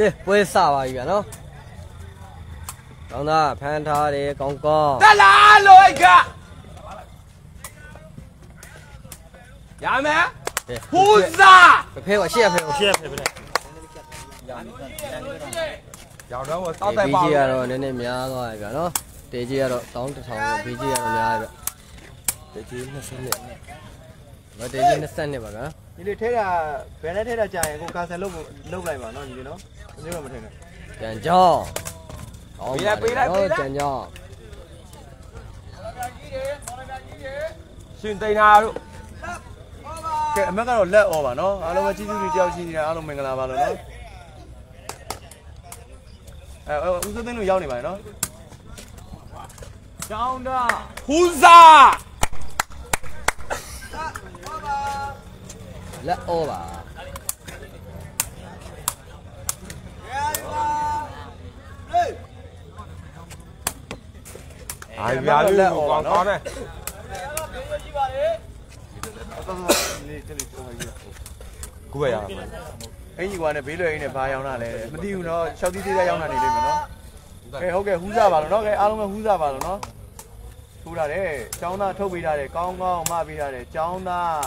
ကဲပွဲစပါပြီဗျာနော်ကောင်းသားဖမ်းထားတယ်ကောင်းကောင်းတက်လာလို့အိတ်ခရမယ်ကဲဟူစာဖဲပါရှေ့ဖဲပါရှေ့ဖယ်ဖယ်ရောက်တော့တောတောက်က်တိုတိုက်က်ပါပါကြီးကတော့နည်းနည်းများသွားပြီဗျာနော်တေကြီးကတော့တောင်းတစ်ထောင်ပဲဘီကြီးကတော့များပြီဗျတေကြီး20နှစ်မတေကြီး20နှစ်ပါဗျာ ဒီလေထဲတာဘယ်နဲ့ထဲတာကြာရင်ကိုကာဆယ်လုပ်လုပ်လိုက်ပါနော်ညီလေးနော်ဒီလိုမထင်နဲ့ကြံကြောင်းကြံကြောင်းရှင်သိန်းနာတို့ကဲအမက်ကတော့လက်အော်ပါနော်အားလုံးပဲကျေးဇူးတွေကြောက်ရှိနေတာအားလုံးမင်္ဂလာပါလို့နော်အဲဦးစိုးသိန်းတို့ရောက်နေပါနော်ကျောင်းသားဟူစာ လက်အောပါအာပြာလေးကိုကောင်းကောင်းနဲ့လေးလေးတော့ရကိုယ်ရအောင်အင်ကြီးကွာနဲ့ဘေးလွယ်ရင်းနဲ့ဘာရောင်းတာလဲမသိဘူးနော်ရှောက်တီးသေးသေးရောင်းတာနေလိမ့်မယ်နော်ကဲဟုတ်ကဲ့ဟူးစားပါလို့နော်ကဲအားလုံးပဲဟူးစားပါလို့နော်ထိုးတာတယ်ចောင်းသားထုတ်ပေးတာတယ်ကောင်းကောင်းမပေးတာတယ်ចောင်းသား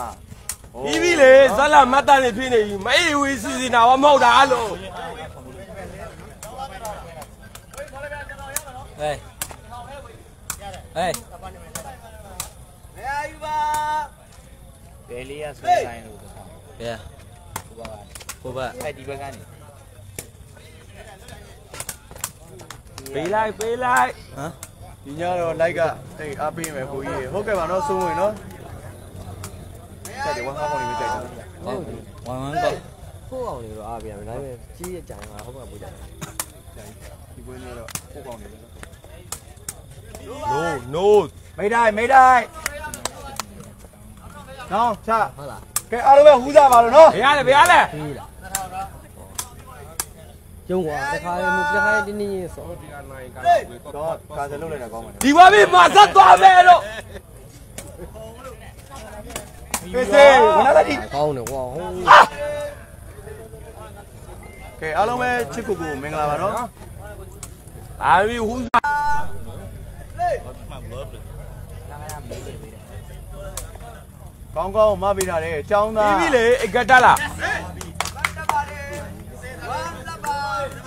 ပြီးပြီလေဇက်လာမတ်တန်နေဖြစ်နေပြီမအေးဝေးစီစီနာမဟုတ်တာလို့ဟဲ့ဟဲ့ဘယ်လေးရဆွဲဆိုင်လို့တော့ကဲကိုဘအဲ့ဒီဘက်ကနေပေးလိုက်ပေးလိုက်ဟမ်ဒီညတော့လိုက်ကအေးအားပေးမယ်ကိုကြီးဟုတ်ကဲ့ပါနော်စိုးဝင်နော် ကြိုက်တယ်ဝမ်းဟောင်းကောင်းလေးပဲကြိုက်တယ်ဟုတ်ဝမ်ဝမ်ကောကိုအောင်နေတော့အားပြန်ပြီဒါပေမဲ့ကြီးရကြံတာဟုတ်ပါဘူးကြံဒီပွဲညတော့ပို့ကောင်းနေတယ် no no မိတိုင်းမိတိုင်းနော်ချဟုတ်လားကဲအားလုံးပဲဟူးစားပါလို့နော်ဘယ်ရလဲဘယ်ရလဲပြီးလားကျုံကွာတခါလေးတခါလေးတင်းတင်းချင်းစောတော့ကာစလုပ်လိုက်တာကောင်းပါလေဒီဘဝမှာဆက်သွားမယ်လို့ ဖေးစေဝနာတိကောင်းတယ်ကွာဟုတ်ကဲအားလုံးပဲချစ်ကိုကိုမင်္ဂလာပါနော်အာမီဟူစာကောင်းကောင်းမပေးတာတယ်ចောင်းသားပြီးပြီလေအကတက်လာ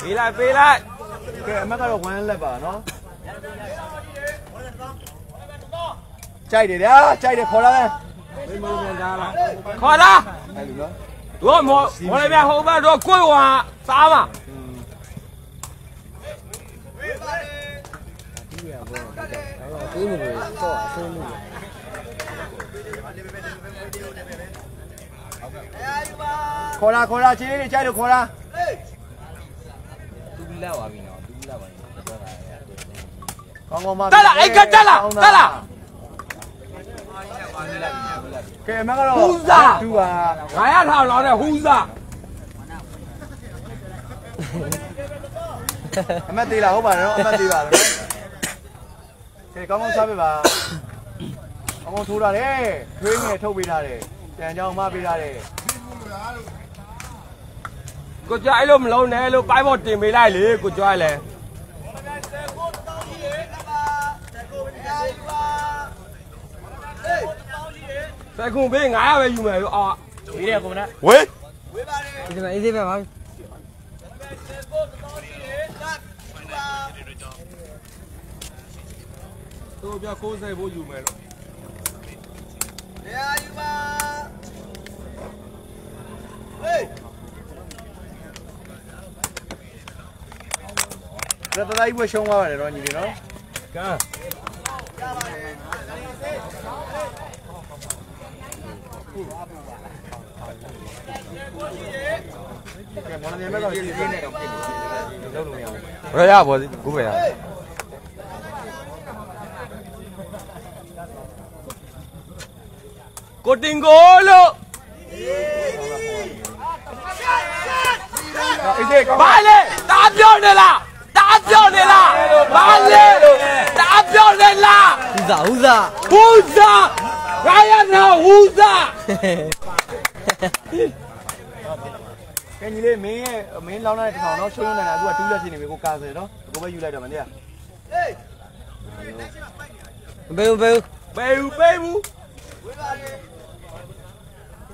ပေးလိုက်ပေးလိုက်ကဲအမက်ကတော့ဝမ်းလက်ပါနော်ကြိုက်တယ်ဗျာကြိုက်တယ်ခေါ်လာတယ် ခေါ်လာအဲ့လိုနော်တို့မောမော်လည်းပြဟိုဘက်တော့ကိုယ်ဝါစားပါသေးမှုတွေစောအဆုံးမှုတွေခေါ်လာခေါ်လာချင်းလေးကြိုက်လို့ခေါ်လာတူလက်သွားပြီနော်တူလက်ပါပြီပြောတာလေကောင်းကောင်းမတက်လာအိတ်ကတက်လာတက်လာ ကဲအမက်ကတော့ဟူးစားတူပါငါရထောင်လောင်းတဲ့ဟူစာအမက်သေးလားဟုတ်ပါတယ်နော်အမက်သေးပါလားနော်ကဲကောင်းကောင်းစားပေးပါကောင်းကောင်းထိုးတာတယ်ထွေးငယ်ထုတ်ပေးတာတယ်တန်ကြောင်မပေးတာတယ်ကိုကြိုက်လို့မလုံးနဲ့လို့ပိုင်းပေါ်တင်ပေးလိုက်လေကိုကြိုက်လဲ စက်ကွန်ဘေး900ပဲယူမယ်လို့အော်ဝေးတယ်ကွန်မနာဝေးဒီမှာအေးသေးပဲပါတို့ပြ60ဖို့ယူမယ်လို့ဒါတတိုင်းဘွယ်ရှုံးသွားပါတယ်တော့ညီလေးနော်ကဲကဲမော်လ မြိုင်ဘက်ကတော့စီးစီးနဲ့တော့ဖြစ်နေတယ်လုံးလို့မရဘူးရရပါစီကိုပဲရကိုတင်ကိုလို့အေးစေးကောင်းဘာလဲတားပြောနေလားတားပြောနေလားဘာလဲတားပြောနေလားဥစားဥစားဟူစာ ရာရနာဟူစာကဲကဲညီလေးမင်းရဲ့မင်းလောင်းတဲ့တစ်ထောင်တော့ရှုံးနေတာသူကတူးလက်ဖြစ်နေပြီကိုကာဆယ်နော်ကိုပဲယူလိုက်တော့မင်းတရားမပေးဘူးပေးဘူးပေးဘူးပေးဘူး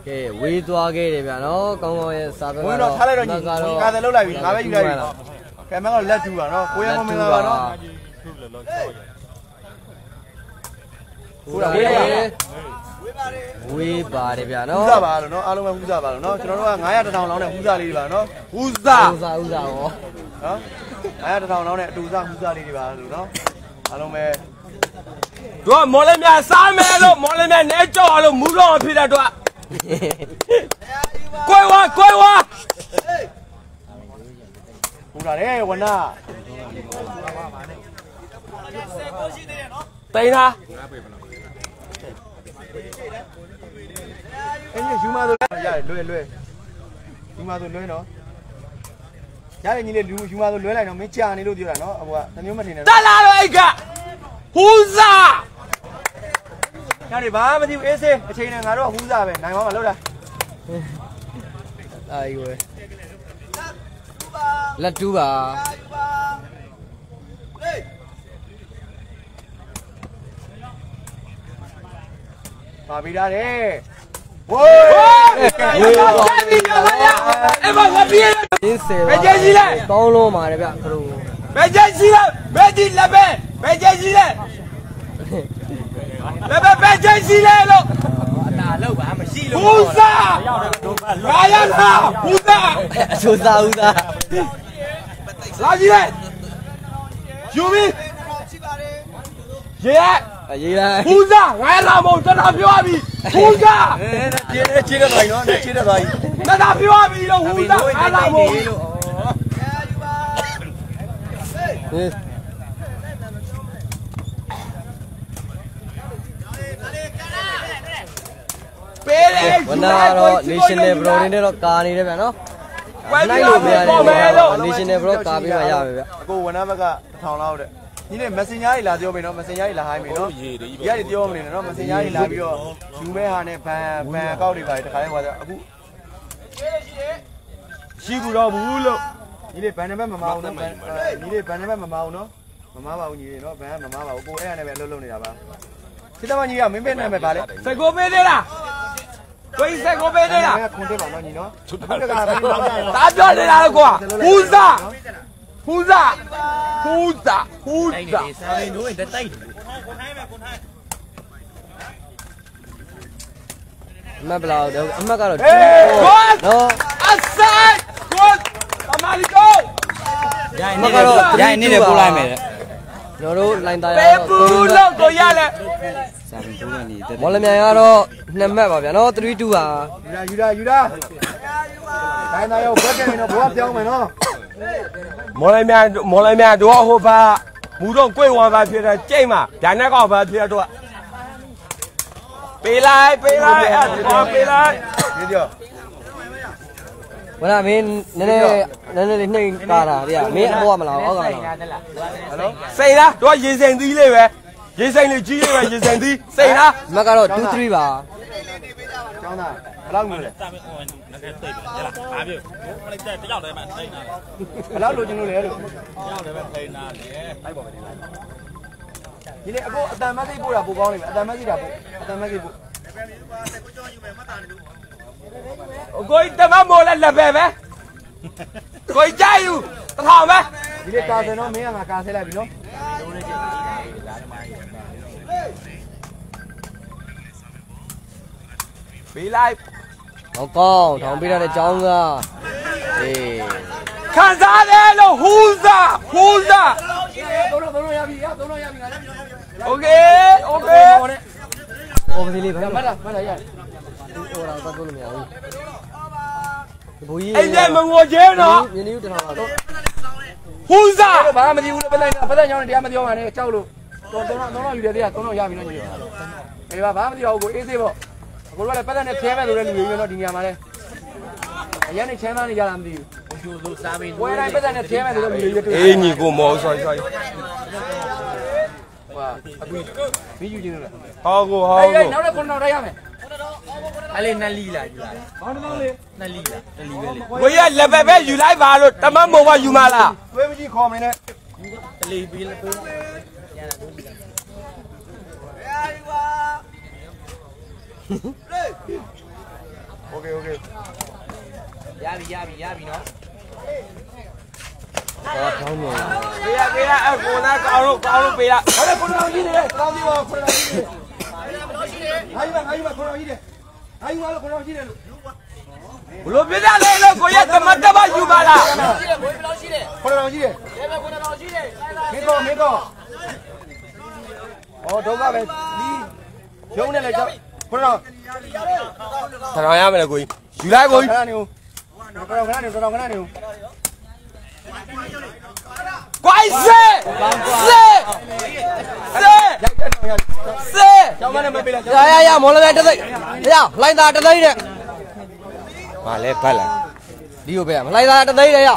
ကဲဝေးသွားခဲ့တယ်ဗျာနော်ကောင်းကောင်းရဲ့စာပဲဝင်တော့ထားလိုက်တော့ညီကာဆယ်လောက်လိုက်ပြီငါပဲယူလိုက်ပြီကဲမင်းကလက်တူတာနော်ကိုရမမင်းလာပါနော် ဟုတ်တာဝေးပါတယ်ဝေးပါတယ်ဗျာဟူနော်းစားပါလို့နော်အားလုံးပဲဟူးစားပါလို့နော်ကျွန်တော်တို့က900တစ်ထောင်လောင်းတဲ့ဟူးစားလေးတွေပါနော်ဦးစားဥစားဥစားရောနော်900တစ်ထောင်လောင်းတဲ့အတူစားဟူးစားလေးတွေပါလို့နော်အားလုံးပဲတို့မော်လေးများစားမယ်လို့မော်လေးများနဲကြောက်လို့မူးတော့ဖြစ်တဲ့တို့ကိုယ်ဝါကိုယ်ဝါဟူးလာတယ်ဝနာတိန်လား အဲ့ဒီယူမဆိုရတယ်လွယ်လွယ်ယူမဆိုလွယ်နော်ရတယ်ညီလေးလူယူမဆိုလွယ်လိုက်တော့မင်းကြာနေလို့ပြောတာနော်အဘောကတမျိုးမထင်နဲ့တက်လာတော့အိတ်ကဟူးစားရတယ်ဘာမသိဘူးအေးစေးအချိန်နဲ့ငါတို့ကဟူးစားပဲနိုင်ပါမလို့လားအာယူဝဲလက်တူးပါ ပါပြီးရတယ်ဝိုးဝေးသွားပြီရပါလားအဲ့မှာငါပြေးရင်းစေဘယ်ကျင်းကြီးလဲကောင်းလုံးပါတယ်ဗျခရုဘယ်ကျင်းကြီးလဲဘယ်ကြီးလက်ပဲဘယ်ကျင်းကြီးလဲလက်ပဲဘယ်ကျင်းကြီးလဲလို့ဒါလောက်ပါမရှိဟူးစားဘာရလားဟူးစားအချိုစားဥစားလာကြည့်လေယူပြီရေအ ရေးလိုက်ဟူးစားငါလာမဟုတ်တနာပြောပြီဟူးစားအဲခြေနဲ့ခြေနဲ့သွားပြီနော်ခြေနဲ့သွားပြီတနာပြောပြီလို့ဟူးစားငါလာမဟုတ်ဟင်းပေးတယ်ဝနာတော့ national pro တွေနဲ့တော့ကာနေတယ်ဗျာနော်နိုင်လို့မရတယ်ဗျာ national pro ကာပြီးမှရမယ်ဗျာအခုဝနာဘက်ကထောင်လောက်တဲ့ ညီလေး messenger တွေလာပြောပြီနော် messenger တွေလာဟိုင်းပြီနော်ဒီကနေပြောမနေနဲ့နော် messenger တွေလာပြီးတော့ယူမဲ့ဟာနဲ့ဘန်ဘန်အကောက်တွေပါတခါလေးဟောဆိုအခုရှိဘူးတော့ဘူးလို့ညီလေးဘန်နံပါတ်မမအောင်နော်ညီလေးဘန်နံပါတ်မမအောင်နော်မမပါဘူးညီလေးနော်ဘန်ကမမပါဘူးကိုအဲ့ရနဲ့ပဲအလုပ်လုပ်နေတာပါစစ်တမကြီးကမင်းပဲနာမည်ပါလေစကိုပေးသေးလားကိုကြီးစကိုပေးသေးလားခွန်တက်ပါနော်ညီနော်အခုတကဘယ်လိုလုပ်ကြရဒါပြောနေတာလေကွာ ဟူးစားဟူးစားဟူးစားဟူးတိုက်နေစားတယ်စားနေတို့ရင်တိုက်တယ်အမှတ်ဘယ်လောက်တော့အမှတ်ကတော့ဟေးကွာနော်အဆိုင်ကွာတမာလီကိုရိုင်းနေတယ်ရိုင်းနေတယ်ပို့လိုက်မယ်ကျွန်တော်တို့လိုင်းသားရပေးဘူးလို့ကိုရလဲစာပြီးပို့လိုက်နေတယ်မော်လမြိုင်ကတော့နှစ်မှတ်ပါဗျာနော်3 2ပါယူလာယူလာယူလာတိုင်းသားရောက်ဘက်ကနေတော့ဘွားပြောင်းမယ်နော် မော်လိုက်မြန်မော်လိုက်မြန်တော့ဟိုဘာမူတော့ကိုယ်ဝါပါဖြစ်တဲ့ကြိတ်မှာဒါနဲ့ကောက်ပါဖြစ်တော့ပေးလိုက်ပေးလိုက်အဲ့ဒါပေးလိုက်ဒီပြောဝနာမင်းနည်းနည်းနည်းနည်းလေးနှိမ့်ကားတာဗျာမင်းအပေါ်ကမလာအောက်ကလာဟယ်လိုစိတ်လားတော့ရေစိန်သီးလေးပဲရေစိန်လေးကြီးလေးပဲရေစိန်သီးစိတ်လားအမှတ်ကတော့2 3ပါကျောင်းသား လောက်မျိုးလဲတာမင်းအော်ငါကသိတယ်ရလားဘာပြောမလိုက်တဲ့တယောက်တည်းမှသိနေတာဘယ်လောက်လိုချင်လို့လဲလို့တယောက်တည်းမှသိနေတာလေအဲ့ပေါ်ပဲနေလိုက်ဒီနေ့အခုအတန်မသိပို့တာပိုကောင်းနေမယ်အတန်မသိတာပို့အတန်မသိပို့ကိုယ်တမမိုးလဲလက်ပဲပဲကိုယ်ကြယူတထောင်ပဲဒီနေ့ကာဆယ်တော့မင်းကငါကာဆယ်လိုက်ပြီနော်ဘီလိုက် ဟောကောင်းထောင်ပေးရတဲ့ကျောင်းကအေး ခံစားတယ်လို့ဟူးစားဟူးစား သုံးတော့သုံးတော့ရပြီရသုံးတော့ရပြီငါလည်း โอเคโอเค အော်ပစီလေးပဲ မတ်တာမတ်တာရ ဟိုတော့သတ်လို့မရဘူးဘူကြီး အဲ့ဒီမငိုချင်းတော့ မြင်းလေးတထောင်တော့ ဟူးစား ဘာမှမသိဘူးလို့ပဲလိုက်တာဖက်တဲ့ညောင်းနေတရားမပြောပါနဲ့ကြောက်လို့တော့သုံးတော့သုံးတော့ယူတယ်တရားသုံးတော့ရပြီနော်ညီအေးပါဘာမှမသိတော့ဘူးကိုအေးစေးပေါ့ အခုကလည်းပတ်သက်နဲ့ခဲမဲ့လို့လည်းလူတွေနော်ဒီနေရာမှာလဲအရင်နေချမ်းသာနေကြတာမသိဘူးကျိုးလို့စားပြီးဝယ်တိုင်းပတ်သက်နဲ့ခဲမဲ့လို့လူတွေတွေ့အေးညီကိုမောဆွိုင်းဆွိုင်းဟာအခုပြီးယူခြင်းလို့လားဟောကိုဟောအေးကိုနောက်တော့ခုနောက်တော့ရမယ်အဲ့လေးနှစ်လီလာယူလာဘောင်းတောင်းလေးနှစ်လီလာတလီပဲလေကိုကြီးကလက်ပဲပဲယူလိုက်ပါလို့တမတ်မောကယူမလားသွေးမကြီးခေါ်မနေနဲ့တလီပြီးလေ โอเคโอเค ရပြီရပြီရပြီနော် ဟောထောင်းမြေ ပေးရပေးရအကိုနာကောင်းလို့ကောင်းလို့ပေးရ ဟုတ်တယ်ခုနကကြီးတယ်တောင်းကြည့်ပါခုနကကြီးတယ်ဟာယူပါဟာယူပါခုနကကြီးတယ်ဟာယူပါလို့ခုနကကြီးတယ်လို့ ဘလို့ပြရလဲလို့ကိုကြီးကတမတ်တမယူမလား ခုနကကြီးတယ်မင်းကောမင်းကောဩဒုက္ခပဲဒီရုံးနေလေကြောက် ခုနကဆရာရမယ်လေကိုကြီးယူလိုက်ကိုခကြီးဏနေဦးတော်တော်ခဏနေတော်တော်ခဏနေဦးကွိုင်းစေစေစေရိုက်တယ်တော့ရိုက်စေကျောင်းမနဲ့မပေးလိုက်ရရရမော်လမြိုင်တစ်သိန်းရလိုင်းသားတစ်သိန်းနဲ့မလဲဖတ်လာဒီကိုပဲမလိုင်းသားတစ်သိန်းနဲ့ရ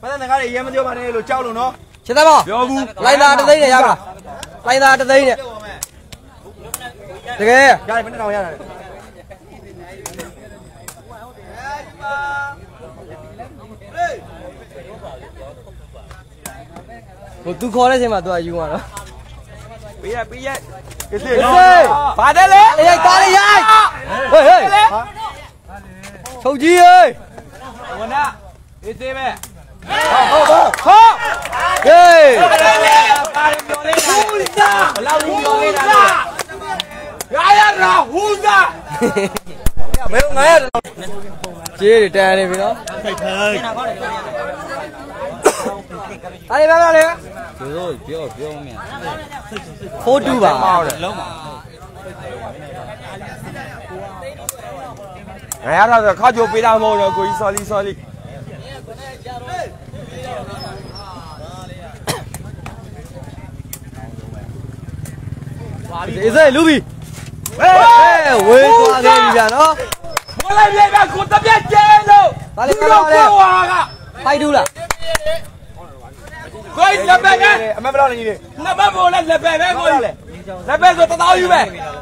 ပတ်သက်ငါးတွေရဲမပြောပါနဲ့လို့ကြောက်လို့နော်ရှင်းသားမောပြောဘူးလိုင်းသားတစ်သိန်းနဲ့ရပါလားလိုင်းသားတစ်သိန်းနဲ့ တကယ်ရတယ်ဘယ်နဲ့တောင်ရတယ်ဟိုသူခေါ်တဲ့အချိန်မှာသူကယူမှာနော်ပေးရပေးရကစီပါတယ်လေအေးကားလေးရိုက်ဟေးဟေးထုတ်ကြီးဟေးဝနာအေးသေးပဲဟုတ်ဟုတ်ဟောဟေးပါတယ်လေပါတယ်ပြောလေးဟူးစာဘလောက်ကြီးပြောလေးတာ ရရရာဟူးစာမင်း900တောင်ကျေးတွေတန်နေပြီနော်ထိုက်ထိုက်အားလေးပါပါလေတို့ပြောပြောမြန်ဖိုးတူပါလုံးပါငါရတာဆိုခါကြိုပေးတာမဟုတ်တော့ကိုကြီး sorry sorry အေးစေလူ ဝေးဝေးသွားခဲ့ပြီဗျာနော်ဘောလိုက်ပြပြကိုတပြက်ကျဲလို့ဘာလဲကောင်းလဲပိုက်တူးလားကိုလက်ပဲနဲ့အမေဘလောက်နေကြီးလက်ပဲပေါ်လက်လက်ပဲပဲကိုလက်ပဲဆိုတသောယူပဲ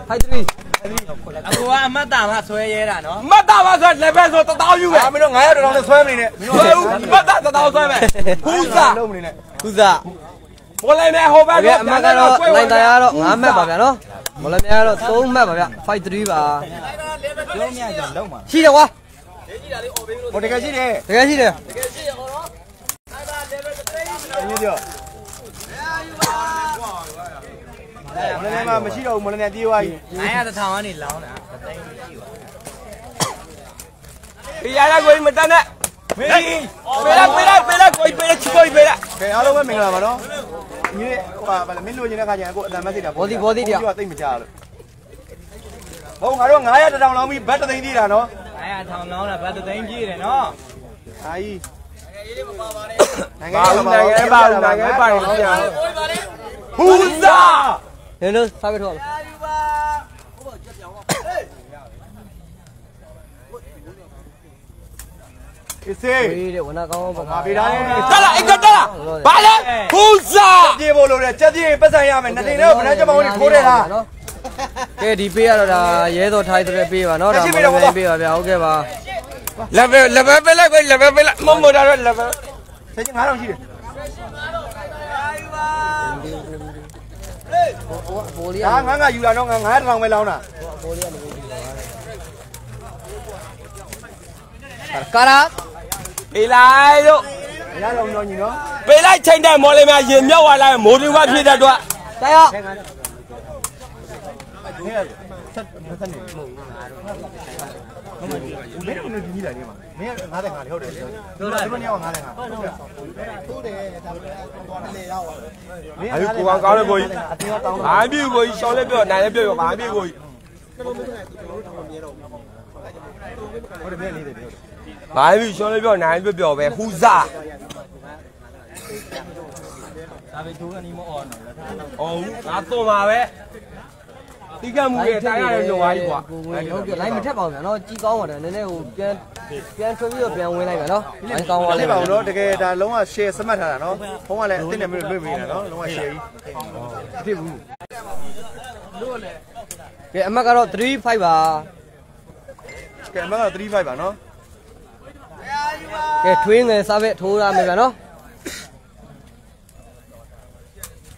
ဖိုက်ထရီအကူကအမတ်တာမဆွဲရဲတာနော်မတ်တာမဆွဲလက်ပဲဆိုတသောယူပဲအမင်းတို့900တောင်နဲ့ဆွဲမနေနဲ့မင်းတို့မတ်တာတသောဆွဲမယ်ခူးစားလုံးမနေနဲ့ခူးစားပေါ်လိုက်နဲ့ဟိုဘက်ကအမတ်ကတော့လိုက်တာရတော့9မတ်ပါဗျာနော် မလမြကတော့3မှတ်ပါဗျဖိုက်3ပါပြောမြန်ကြလုံးပါရှိတယ်ကွာဟိုတကယ်ရှိတယ်တကယ်ရှိတယ်အင်းပြောမလည်းမမရှိတော့ဘူးမလည်းပြေးသွားပြီ900တစ်ထောင်ကနေလောင်းတာတသိန်းရှိပါပြရတာကိုကြီးမတန်းနဲ့မင်းပေးလိုက်ပေးလိုက်ပေးလိုက်ကိုကြီးပေးလိုက်ချီကိုကြီးပေးလိုက်ကဲအားလုံးပဲမင်္ဂလာပါနော် ညီဟိုပါဗလဲမင်းလိုချင်တဲ့ခါကျရင်အခုအတန်မက်စစ်တာတိတ်မကြလို့ဟုတ်ငါတို့900တောင်လောင်းပြီးဘတ်တသိန်းသေးတာနော်900ထောင်လောင်းတာဗတ်တသိန်းကြီးတယ်နော်အာကြီးနိုင်ငံဘာလို့နိုင်ငံပါလို့နိုင်ငံပါရင်ကြာဟူးစာနင်တို့စားပြထောက် အေးစေးဝေးတဲ့ဝနာကောင်းပါငါပေးထားတယ်တက်လာအိတ်ကတက်လာဘာလဲဟူးစာပြေဖို့လို့တဲ့ချက်ပြေပတ်စံရမယ်နှစ်တင်တော့ဗနက်ချက်ပေါင်းနဲ့ထိုးတယ်လားနော်ကဲဒီပေးရတော့ဒါရဲတော်ထိုင်းတဲ့ပေးပါနော်ဒါမလမြပေးပါဗျာဟုတ်ကဲ့ပါလက်ပဲလက်ပဲပေးလိုက်ကိုလက်ပဲပေးလိုက်မမတာတော့လက်ပဲချက်ချင်း9000ရှိတယ်ပိုလီဟာငါငါယူလာတော့ငါ9000တောင်ပဲလောင်းတာကာရာ ပေးလိုက်လို့ရတော့ညောညီနော်ပေးလိုက်ချိန်တဲ့မော်လေးများရင်မြောက်သွားလိုက်မိုးတွေဝဖြစ်တဲ့အတွက်တရားနေဆက်ဆက်နေမင်းတို့ဒီကြီးလာနေမှာမင်း95လေဟုတ်တယ်တို့လားဒီမနေ့က95ဟုတ်တယ်ထိုးတယ်ဒါပဲသွားတယ်ရောက်မင်းအဲ့ဒီကိုကောင်ကောင်းတဲ့ကိုကြီးအတင်းတောင်းဘာပြူကိုကြီးရှောင်းလဲပြောနိုင်လဲပြောဘာပြူကိုကြီးဟုတ်တယ်မင်းနေတယ် ဘာပြူရှောင်းလဲပြောနိုင်ပြောပြောပဲဟူးစာဒါပေထိုးကနေမအော်နော်အော်ငါသွန်ပါပဲတိကမှုရဲ့တိုင်းရတယ်လုံသွားပြီကွာဟုတ်ကဲ့လိုင်းမထက်ပါဘူးဗျာနော်ကြီးကောင်းပါတယ်နည်းနည်းဟိုပြန်ပြန်ထွေးပြီးတော့ပြန်ဝင်လိုက်ဗျာနော်လိုင်းကောင်းသွားလိမ့်ပါမယ်ဘူးနော်တကယ်ဒါလုံးဝ share စမှတ်ထားတာနော်ဖုန်းကလည်းအစ်စ်နဲ့မျိုးလွှင့်ပေးနေတာနော်လုံးဝ share ကြီးဖြစ်ဘူးကဲအမှတ်ကတော့35ပါကဲအမကတော့35ပါနော် ကဲထွေးငယ်စားပဲထိုးရမယ်ဗျာနော်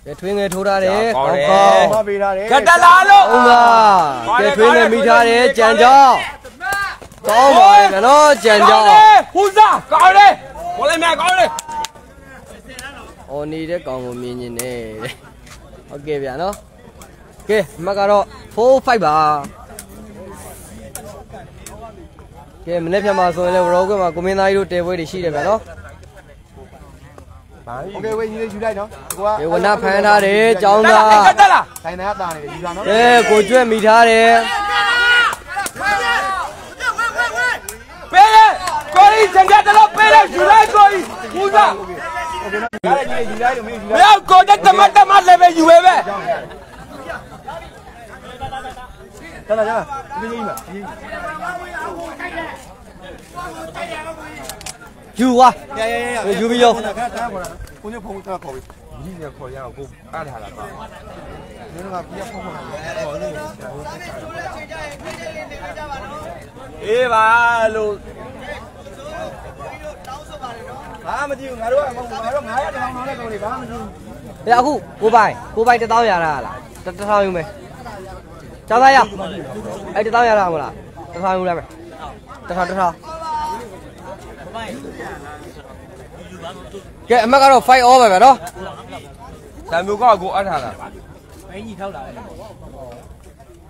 ကဲထွေးငယ်ထိုးထားတယ်ကောင်းကောင်းမပေးထားတယ်ကတလာလို့ဟုတ်လားကဲထွေးငယ်မိထားတယ်ကြံကြောင်းကောင်းပါရဲ့ဗျာနော်ကြံကြောင်းဟူစားကောင်းတယ်မော်လေးမြကောင်းတယ်အော်နေတဲ့ကောင်ကိုမြင်နေတယ်တဲ့ဟုတ်ကဲ့ဗျာနော်ကဲအမှတ်ကတော့4 5ပါ ကဲမနေ့ပြန်မှာဆိုရင်လည်းဝရောကွက်မှာကိုမင်းသားကြီးတို့တဲပွဲတွေရှိတယ်ဗျာနော် โอเคဝေးညီလေးယူလိုက်နော်ကိုက ဒီဝနဖမ်းထားတယ်ចောင်း တက် သား လာတက်လာ တိုင်းသားတာနေတယ်ယူတာနော် ကဲကိုကျွတ်မိထားတယ် ပေးတယ်ကိုကြီးစံကြတော့ပေးတယ်ယူလိုက်ကိုကြီးဟူစား โอเคနော်ဒါလည်းညီလေးယူလိုက်လို့မင်းယူ မ လိုက် ရောက်ကိုတက်တမတ်တမတ်လည်းပဲယူပဲပဲ လာလာလာဒီကြီးမှာဒီယူွာရရရရယူပြီးရောခါခါခေါ်တာကိုညဖုန်းတော့ခေါ်ပြီကြီးရခေါ်ရအောင်ကိုအားထားလာပါမင်းကပြဖုန်းမှာခေါ်နေတယ်အေးပါလို့ဘာမှမကြည့်ဘူးငါတို့ကငါတို့900တောင်လောက်နဲ့ကောင်တွေဘာမှမကြည့်ဘူး။ဒါအခုကိုပိုင်ကိုပိုင်1000ရတာလား။တစ်ထောင်ယူမယ်။ ကျောင်းသားရ။အဲ့1000ရတာမလား။တစ်ထောင်ယူလိုက်မယ်။တစ်ထောင်တစ်ထောင်ကဲအမကတော့5 over ပဲနော်ဆံမျိုးကကိုအားထားလာ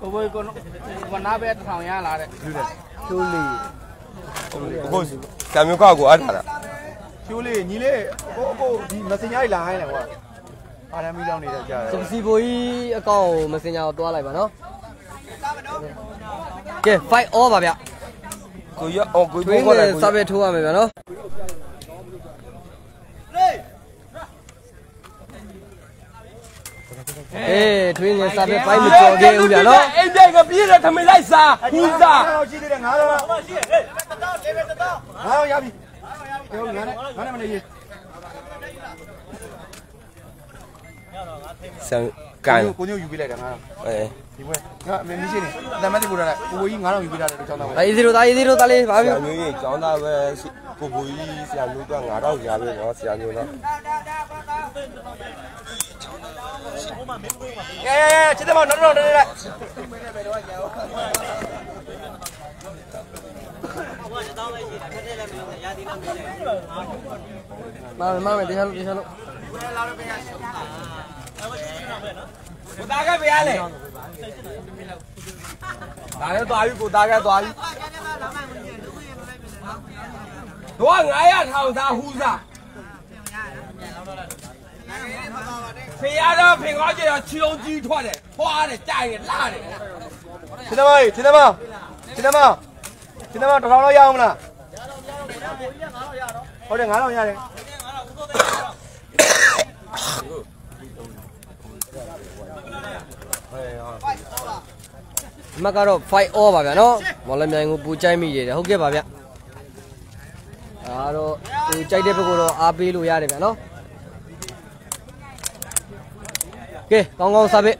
ကိုဘိုးကိုကနာပဲတစ်ထောင်ရလာတဲ့ကျိုးလေးကိုဆံမျိုးကကိုအားထားလာချိုးလေးညီလေးကိုကိုဒီမစင်ညာကြီးလာဟိုင်းတယ်ကွာအာရမီလောင်းနေတဲ့ကြားစပစီဘိုကြီးအကောင့်ကိုမစင်ညာကိုတွားလိုက်ပါနော် ကဲ5 over ဗျကိုရအောင်ကို။တွင်းကိုနဲ့လည်းစပယ်ထိုးရမယ်ဗျနော်အေးထွင်းငယ်စပယ်ပိုင်းမကြော်ခဲ့ဘူးဗျနော်အိမ်တဲ့ကပြေးတယ်ထမင်းလိုက်စားဟူစား900ရှိသေးတယ်900လောက်900ရှိတယ်900ရပြီကျောင်းငါနဲ့ငါနဲ့မနေရေးဆံကန်ကိုညို့ယူပေးလိုက်တယ်900အဲ ဒီဘွဲငါမင်းရှိနေအတမတ်တိပူတာကိုကိုကြီး900ယူပေးတာတဲ့ကျောင်းသားပဲအေးဇီရိုသားအေးဇီရိုသားလေးဘာဆပြောရာမျိုးကြီးကျောင်းသားပဲကိုကိုကြီးဆရာမျိုးက9000ရာပဲနော်ဆရာမျိုးနော်ရဲရဲရဲချစ်တယ်မနော်နော်နော်လိုက်မာမမတရားလို့တရားလို့ကို သားကပြရလေဒါလည်းသွားပြီကိုသားကသွားပြီတော့900ထောင်သားဟူစားဖေရတော့ဖင်ကောင်းကျတော့ချီုံကြီးထွက်တယ်ဖွာတယ်ကြိုင်တယ်လာတယ်ချစ်တယ်မချစ်တယ်မချစ်တယ်မချစ်တယ်မတစ်ထောင်လောက်ရအောင်မလားဟုတ်တယ်9000ရတယ် အမကတော့5 all ပါဗျာနော်မော်လမြိုင်ကိုပူကြိုက်မိတယ်ဟုတ်ကဲ့ပါဗျဒါတော့သူကြိုက်တဲ့ဘက်ကတော့အားပေးလို့ရတယ်ဗျာနော်ကဲကောင်းကောင်းစားပစ်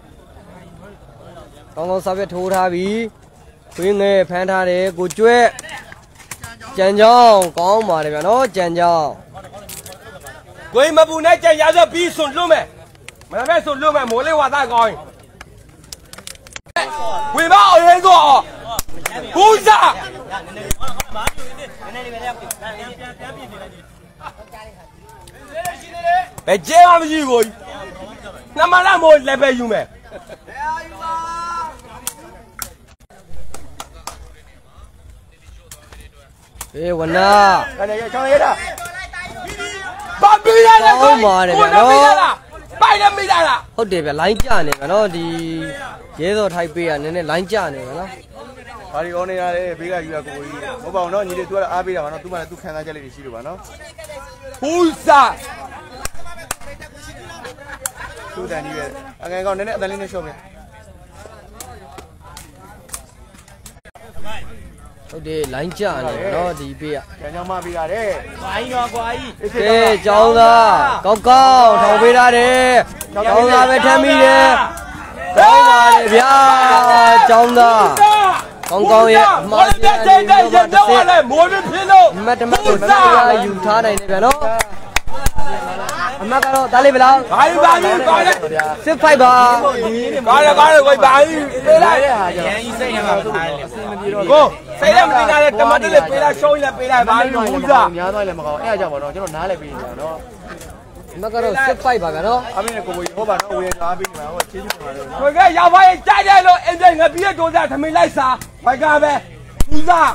ကောင်းကောင်းစားပစ်ထိုးထားပြီခွေးငယ်ဖမ်းထားတယ်ကိုကျွဲ့ကြံကြောင်းကောင်းပါတယ်ဗျာနော်ကြံကြောင်းကိုမပူနဲ့ကြံရဆိုပြီးဆွန်လွတ်မယ် မနက်ဆွန်လွတ်မယ်မိုးလေးဝါသားကောင်းဝေမအောင်ရဲဆိုဟူစားဘယ်ကျဲမှမရှိကိုနမလာမိုးလည်းပဲယူမယ်အေးဝနာအဲ့ဒါချောင်းရဲတာဘာပြီးရလဲကောင်းပါတယ်ဗျာနော် ပိုက်လည်းမိတာလား ဟုတ်တယ်ဗျလိုင်းကြနေဗျာနော်ဒီရဲစော်ထိုက်ပေးကနည်းနည်းလိုင်းကြနေဗျာနော် ဘာဒီအော်နေရတယ်ဘေးကယူရကိုကြီးမဟုတ်ပါဘူးနော်ညီလေး तू ကအားပေးတာပါနော် तू မှလည်း तू ခံစားချက်လေးတွေရှိလို့ပါနော် ဟူစား သူ့တန်ကြီးပဲအငယ်ကောင်နည်းနည်းအတန်လေးနဲ့ရှော့မယ် ဟုတ်တယ်လိုင်းကြနေဗျာနော်ဒီပေးကကျန်ချောင်းမပေးရတယ်ကွာကြီးတော့ကွာကြီးကဲကျောင်းသားကောက်ကောက်ထောင်ပေးထားတယ်ကျောင်းသားပဲထမ်းမိတယ်ဟေကောင်းပါလေဗျာကျောင်းသားကောင်းကောင်းရဲ့အမှားရှင်းအနေနဲ့တော့တစ်ဆင့်လဲမိုးရဖြစ်လို့အမတ်တမတ်ကိုတရားယူထားနိုင်တယ်ဗျာနော်အမတ်ကတော့တားလေးဗလားဘာလို့ဘာလို့ဘာလဲစစ်ဖိုက်ပါဘာလဲဘာလဲကိုဘာလို့ပေးလိုက်တဲ့ဟာကြောင့်ရန်ကြီးစိတ်ရမှာထားတယ်အစင်မပြေတော့ကို စိတ်ရမတင်တာလေတမတ်လေးပေးလိုက်ရှုံးလိုက်ပေးလိုက်ဘာလို့ဟူးစားများသွားလည်းမကောင်းအဲ့အကြောင်းပေါ့နော်ကျွန်တော်နားလည်းပေးနေတာနော်အမတ်ကတော့စစ်ဖိုက်ပါဗျာနော်အမင်းကိုကိုဟောပါတော့ဝေသားပေးနေတာဟောချေးချေးပါလို့ကိုကရောက်ပါရဲ့ကြားကြလို့အင်းတဲ့ငါပြည့်တိုးစားထမိန်လိုက်စားဘိုက်ကပဲဟူးစား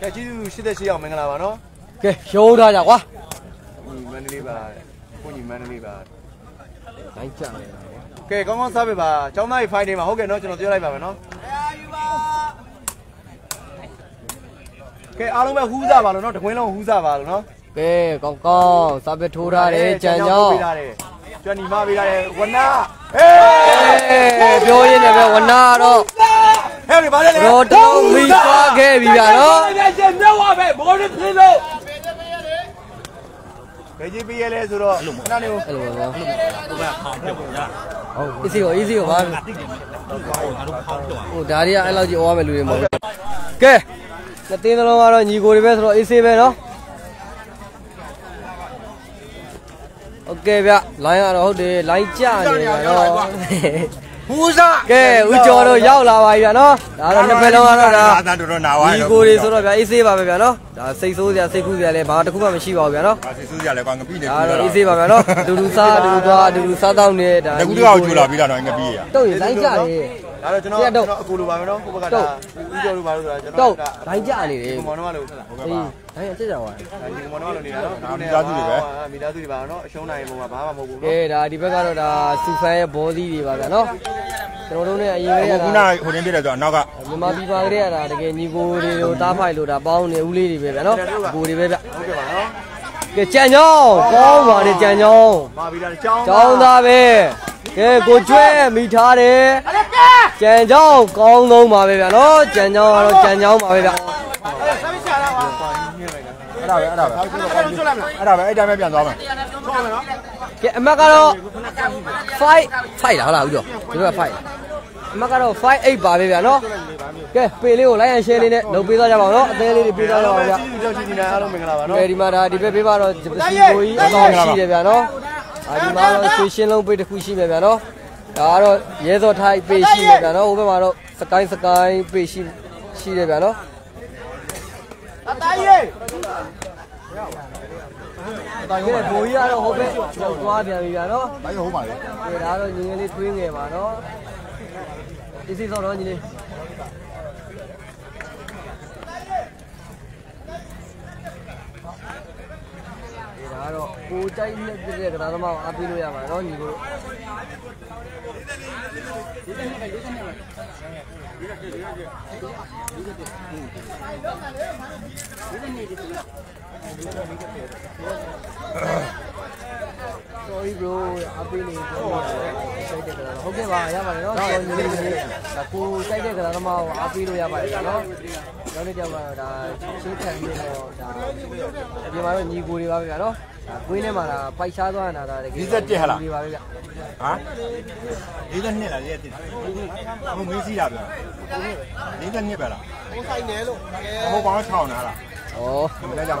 ကဲကျေးဇူးရှိတဲ့ရှိအောင်မင်္ဂလာပါနော်ကဲရှုံးထားကြကွာညီမန္တလေးပါကိုညီမန္တလေးပါနိုင်ကြတယ် ကဲကောင်းကောင်းစားပေးပါကျောင်းသားကြီးဖိုင်နေမှာဟုတ်ကဲ့နော်ကျွန်တော်ပြောလိုက်ပါမယ်နော်ကဲအားလုံးပဲဟူးစားပါလို့နော်တကွင်းလုံးဟူးစားပါလို့နော်ကဲကောင်းကောင်းစာပစ်ထိုးထားတယ်ကြံကြောင်းပေးထားတယ်ကျွမ်းညီမပေးထားတယ်ဝနာဟေးပြောရင်းနဲ့ပဲဝနာတော့ဟဲ့ဒီပါလေရောတုံးမိသွားခဲ့ပြီဗျာနော်ရဲ့ကျမြောက်ပါပဲမိုးရဖြစ်လို့ဘ ယ်ကြီးပေးရလဲဆိုတော့ခဏနေကို အဲ့လိုပဲနော် ဟိုကခေါင်းပြတ်ရ ဟုတ် easy ကို easy ကိုပါ တိတ်တယ်ငါတို့ခေါင်းပြတ် ဟိုဒါတွေကအဲ့လောက်ကြီးအော်ရမယ်လူတွေမဟုတ်ဘူးကဲနှစ်တင်းသလုံးကတော့ညီကိုတွေပဲဆိုတော့ easy ပဲနော်โอเคဗျ line ကတော့ဟုတ်တယ် line ကျနေတယ်ဗျာနော် ဟူးစား ကဲဦးကျော်တို့ရောက်လာပါပြီဗျာနော်ဒါတော့နှစ်ဖက်လုံးကတော့ဒါ အာသာတော်တော်နာဝိုင်း ညီကိုတွေဆိုတော့ဗျာ easy ပါပဲဗျာနော် ဒါစိတ်ဆိုးစရာစိတ်ကူးစရာလည်းဘာတစ်ခုမှမရှိပါဘူးဗျာနော်အာစီစူးရလဲကွာငပိနေဒါတော့ easy ပါဗျာနော်အတူတူစားအတူတူသွားအတူတူစားတော့နေဒါတကူတကောက်ကျူလာပြီးတာတော့ငပိရတော့ရင် line ကျနေဒါတော့ကျွန်တော်ကျွန်တော်အကူလိုပါမယ်နော်ကိုဘကတာဦးကျော်လိုပါလို့ဆိုတာကျွန်တော့တော် line ကျနေတယ်ဒီမောင်နှမလို့ဟုတ်ကဲ့အေးပါ line ကျကြပါဒီမောင်နှမလို့နေတာနော်မိသားစုတွေပါနော်အရှုံးနိုင်ပုံမှာဘာမှမဟုတ်ဘူးကဲနော်ဒါဒီဘက်ကတော့ဒါစူဖန်ရဲ့ဘောသီးတွေပါဗျာနော်ကျွန်တော်တို့နဲ့အရင်ကတည်းကခုနဟိုတင်းပြတယ်ဆိုတော့နောက်ကမြန်မာပြည်ပါကလေးကဒါတကယ်ညီကိုတွေတို့တားဖိုက်လို့ဒါပေါင်းနေဦးလေးတွေပဲဗျာနော်ကိုတွေပဲဗျဟုတ်ကဲ့ပါနော်ကဲကြံချောင်းကောင်းပါတယ်ကြံချောင်းမာပြီးတာကျောင်းចောင်းသားပဲကဲကိုကျွဲမိထားတယ်ကြံချောင်းကောင်းဆုံးပါပဲဗျာနော်ကြံချောင်းကတော့ကြံချောင်းပါပဲဗျာအဲ့ဒါပဲအဲ့ဒါပဲအဲ့ဒါပဲအဲ့တိုင်းပဲပြန်သွားမယ်ကဲအမတ်ကတော့5 5လားဟုတ်လားဦးကျော်ဒီဘက်က5 အမတ်ကတော့5 8ပါပဲဗျာနော်ကဲပေလေးကိုလိုက်ရရှယ်လေးနဲ့လုပ်ပေးသွားကြပါဦးနော်အသေးလေးတွေပေးသွားကြပါဦးဗျာကျေးဇူးတော်ကြီးနေအားလုံးမင်္ဂလာပါနော်ကဲဒီမှာဒါဒီဘက်ပေးပါတော့ပစီကိုကြီးအကောင်ရှိတယ်ဗျာနော်အာဒီမှာတော့ရွှေရှင်းလုံးပေးတစ်ခုရှိမယ်ဗျာနော်ဒါကတော့ရဲစောထိုက်ပေးရှိမယ်ဗျာနော်ဟိုဘက်မှာတော့စကိုင်းစကိုင်းပေးရှိရှိတယ်ဗျာနော်အသားရေးဒါကဲဘိုးကြီးကတော့ဟိုဘက်ကျောက်သွားပြန်ပြီဗျာနော်ဘိုင်းဟိုးပါလေကဲဒါကတော့ညီငယ်လေးထွေးငယ်ပါနော် ဒီစီစောတော့ညီလေးဒီဒါကတော့ကိုကြိုက်လက်တဲ့ကနာသမားကိုအားပေးလို့ရမှာနော်ညီကိုတို့ sorry bro အပေးနေပြောရတယ်စိတ်တဲ့ကလာဟုတ်ကဲ့ပါရပါတယ်နော်တော်ညီလေးလေးဒါကိုစိတ်တဲ့ကလာသမားကိုအပေးလို့ရပါတယ်နော်နောက်နေ့ကျမှဒါချင်းခံပြီးတော့ဒါဒီမှာတော့ညီကိုတွေပါပဲဗျာနော်ဒါကွင်းထဲမှာဒါပိုက်ရှားသွားတာဒါတကယ်တွေပါပဲဗျဟာ42လားရဲ့တင်ဟိုမင်းစီးတာပြော42ပဲလားဟိုဆိုင်နေလို့ဟိုဘောင်းထောင်လာလားဩမလဲကြော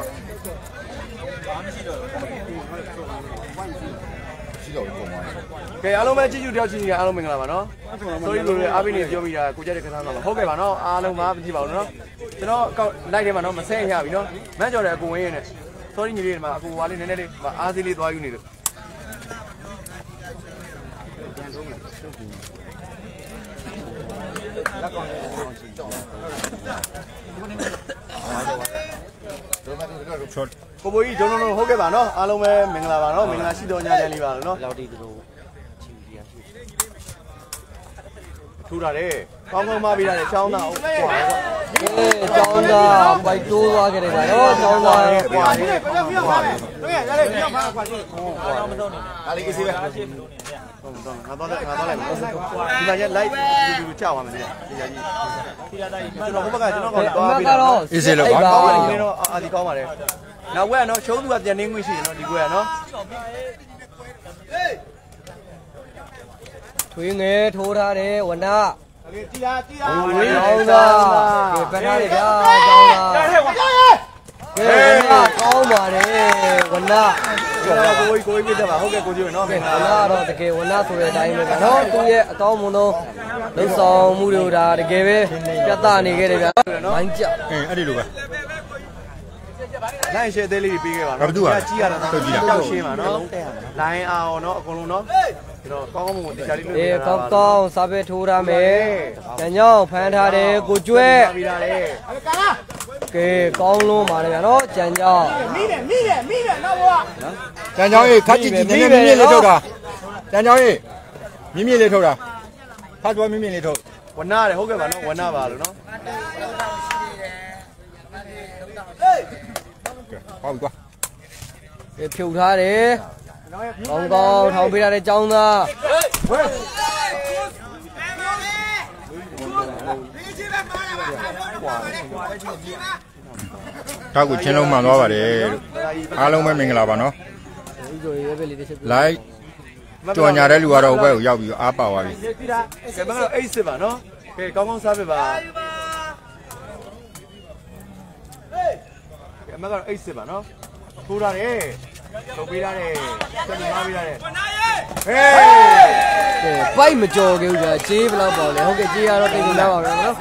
င်ကဲအားလုံးပဲကျေးဇူးတယောက်ချင်းကြီးအားလုံးမင်္ဂလာပါနော် sorry လို့လည်းအားပေးနေပြောမိတာကိုကြက်တဲ့ကစားမှာပါဟုတ်ကဲ့ပါနော်အားလုံးပါမကြည့်ပါဘူးနော်ကျွန်တော်ကောက်လိုက်ထဲမှာနော်မဆဲရပြီနော်မန်းကြော်တဲ့အကူဝင်းရင်းနဲ့ sorry ညီလေးဒီမှာအကူဝါလေးနည်းနည်းလေးအားသေးလေးသွားယူနေလို့ချော့ကို ဘိုးကြီးဒုံဒုံဟုတ်ကဲ့ပါနော်အားလုံးပဲမင်္ဂလာပါနော်မင်္ဂလာရှိတော်ညချမ်းလေးပါလို့နော်လောက်တီတို့ထူတာတယ်ကောင်းကောင်းမပေးတာလေချောင်းသားဟုတ်ကွာကဲကျောင်းသားပိုက်တိုးသွားခဲ့တယ်ဗျာနော်ကျောင်းသားကွာလေးကွာကွာလေးအားလေးကစီပဲဟုတ်တော့ငါတော့ငါတော့လိုက်မယ်ဒီမှာကျလိုက်ဒီလိုကြောက်ပါမယ်ဒီကြာကြီးကျွန်တော်ဟိုဘက်ကကျွန်တော်ကအသွားမပြီးကတော့ကောင်းပါလိမ့်မယ်တော့အာဒီကောင်းပါတယ် နောက်ကွက်ကနော်ရှုံးသူကပြန်နေငွေရှိတယ်နော်ဒီကွက်ကနော်ထွေးငယ်ထိုးထားတယ်ဝနာကြည်လားကြည်လားဝင်းကောင်းသားဒီပနာလေဗျာကောင်းသားဟေးကောင်းပါတယ်ဝနာကျွန်တော်ကိုကိုကြီးပြတယ်ပါဟုတ်ကဲ့ကိုကြီးနော်ဝနာတော့တကယ်ဝနာဆိုတဲ့အတိုင်းပဲနော်သူ့ရဲ့အကောင်းမွန်ဆုံးလုံဆောင်မှုတွေဒါတကယ်ပဲပြသနေခဲ့တယ်ဗျာဘိုင်းကြအဲအဲ့ဒီလိုပဲ လိုင်းရှယ်သေးလေးပြီးခဲ့ပါဘာနော်တူอ่ะကြီးရတာဟုတ်ကြည့်လားတောက်ရှင်းပါနော်လိုင်းအောင်နော်အကုန်လုံးနော်ကျွန်တော်ကောင်းကောင်းမွန်မွန်တရားလေးလုပ်အေးနေတာကောင်းကောင်းစားပဲထိုးထားမယ်။တန်ကြောင်ဖမ်းထားတယ်ကိုကျွဲပြီးတာလေကဲကောင်းလုံးပါလေဗျာနော်ကြံကြောင်တန်ချောင်းကြီးခက်ကြည့်ကြည့်နည်းနည်းမြင့်မြင့်လေးထုတ်တာတန်ချောင်းကြီးမြင့်မြင့်လေးထုတ်တာဖတ်သွားမြင့်မြင့်လေးထုတ်ဝနာတယ်ဟုတ်ကဲ့ပါနော်ဝနာပါလို့နော် ဟောက်သွားကဲဖြုတ်ထားတယ်ကောင်းကောင်းထောင်ပေးထားတဲ့ကြောင်းသားထောက်ကိုချင်းလုံးမှန်သွားပါတယ်လို့အားလုံးပဲမင်္ဂလာပါနော်ဒီလိုရဲပဲလေးတစ်ချက်လိုက်ကြော်ညာတဲ့လူကတော့ဟိုဘက်ကိုရောက်ပြီးအားပါသွားပြီကဲမကတော့အိတ်စစ်ပါနော်ကဲကောင်းကောင်းစားပြပါ ကဲမကတော့အိတ်စစ်ပါနော်ထိုးထားတယ်ထုတ်ပေးထားတယ်ဆက်ပြီးမားပေးထားတယ်ဟေးကဲပိုက်မကြော်ခဲ့ဘူးကြာကြေးဘယ်လောက်ပေါ့လဲဟုတ်ကဲ့ကြေးရတော့တိတ်နေတော့ပါပဲနော်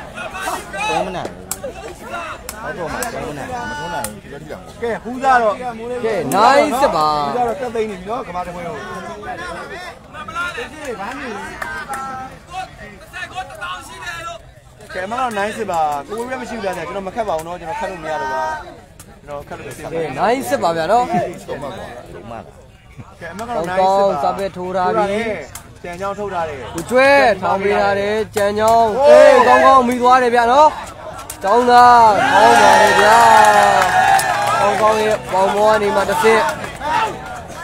ကဲဟူးသားတော့ကဲနိုင်စစ်ပါဟူးသားတော့တက်သိမ့်နေပြီနော်ကမာတပွဲကိုကဲမကတော့နိုင်စစ်ပါကိုကိုရမရှိဘူးလားကျွန်တော်မခတ်ပါဘူးနော်ကျွန်တော်ခတ်လို့မရတော့ပါ ကျွန်တော်ခတ်လို့အဆင်ကဲပြေနိုင်စစ်ပါဗျာနော်ကဲအမကတော့နိုင်စစ်ပါကြံချောင်းထုတ်ထားတယ်ကိုကျွဲထောင်ပေးထားတယ်ကြံကြောင်းအေးကောင်းကောင်းမိသွားတယ်ဗျာနော်ကြောင်းသားကောင်းပါတယ်ဗျာကောင်းကောင်းရဲ့ပေါင်မောကနေမှတစ်စစ်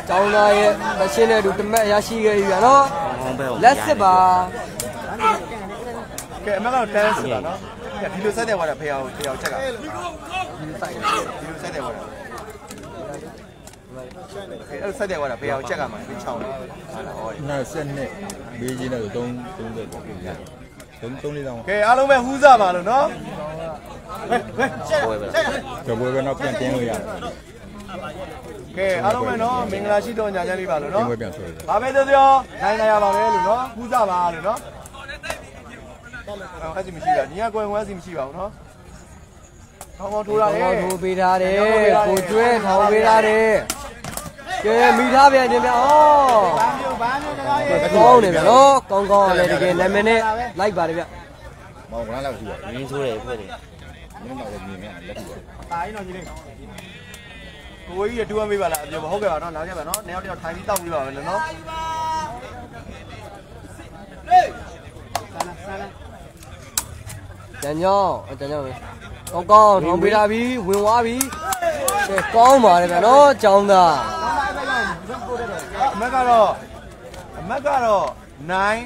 ကြောင်းသားရဲ့မရှင်းတဲ့သူတမက်ရရှိခဲ့ပြီဗျာနော်လက်စစ်ပါကဲအမကတော့တန်းစစ်ပါနော်ကဲ ဒီလိုဆက်တယ်ဝါတာဖေအောင်ဖေအောင်ချက်ကဒီလိုဆက်တယ်ဝါတာအဲ့ဆက်တယ်ဝါတာဖေအောင်ချက်ကမှာချောင်းတယ်ဟာလားဟောနာဆက်နဲ့ဘေးကြီးနဲ့3 30တော့ပြန်ရ3 3လေးတောင်ကဲအားလုံးပဲဟူးစားပါလို့နော်ကျော်ပွဲပဲတော့ပြန်တင်းလို့ရတယ်ကဲအားလုံးပဲနော်မင်္ဂလာရှိတော်ညာချမ်းလေးပါလို့တင်းနော်ပွဲပြန်ဆွဲတယ်ဘာပဲပြောပြောနိုင်နိုင်ရပါပဲလို့နော်ဟူးစားပါလို့နော် အဲ့ဒီမရှိတာညီကကိုယ်ဝမ်းစီမရှိပါဘူးနော်ကောင်းကောင်းထိုးကောတာင်းလေကောင်းထိုးပေးထားတယ်ကိုကျွဲထောင်ပေးထားတယ်ကဲမိသားပြန်ခြင်းဗျာဩကောင်းနေဗျာနော်ကောင်းကောင်းလည်းတကယ်နာမည်နဲ့လိုက်ပါတယ်ဗျမောင်ကလည်းလောက်ရှိတယ်ရင်းဆိုးတယ်ဖွဲ့တယ်မင်းတော့လည်းမြင်နေလက်ထူတယ်ကိုကြီးရတူမ်းပေးပါလားအပြောဟုတ်ကဲ့ပါနော်နောက်ကြပါနော်နှစ်ယောက်တစ်ယောက်ထိုင်ပြီးတောက်ပြီးပါမယ်လို့နော် ကျန်ကြောင်းကျန်ကြောင်းကောင်းကောင်းထောင်ပေးထားပြီဝင်သွားပြီကဲကောင်းပါတယ်ဗျာနော်ကျောင်းသားအမက်ကတော့အမက်ကတော့9ဟမ်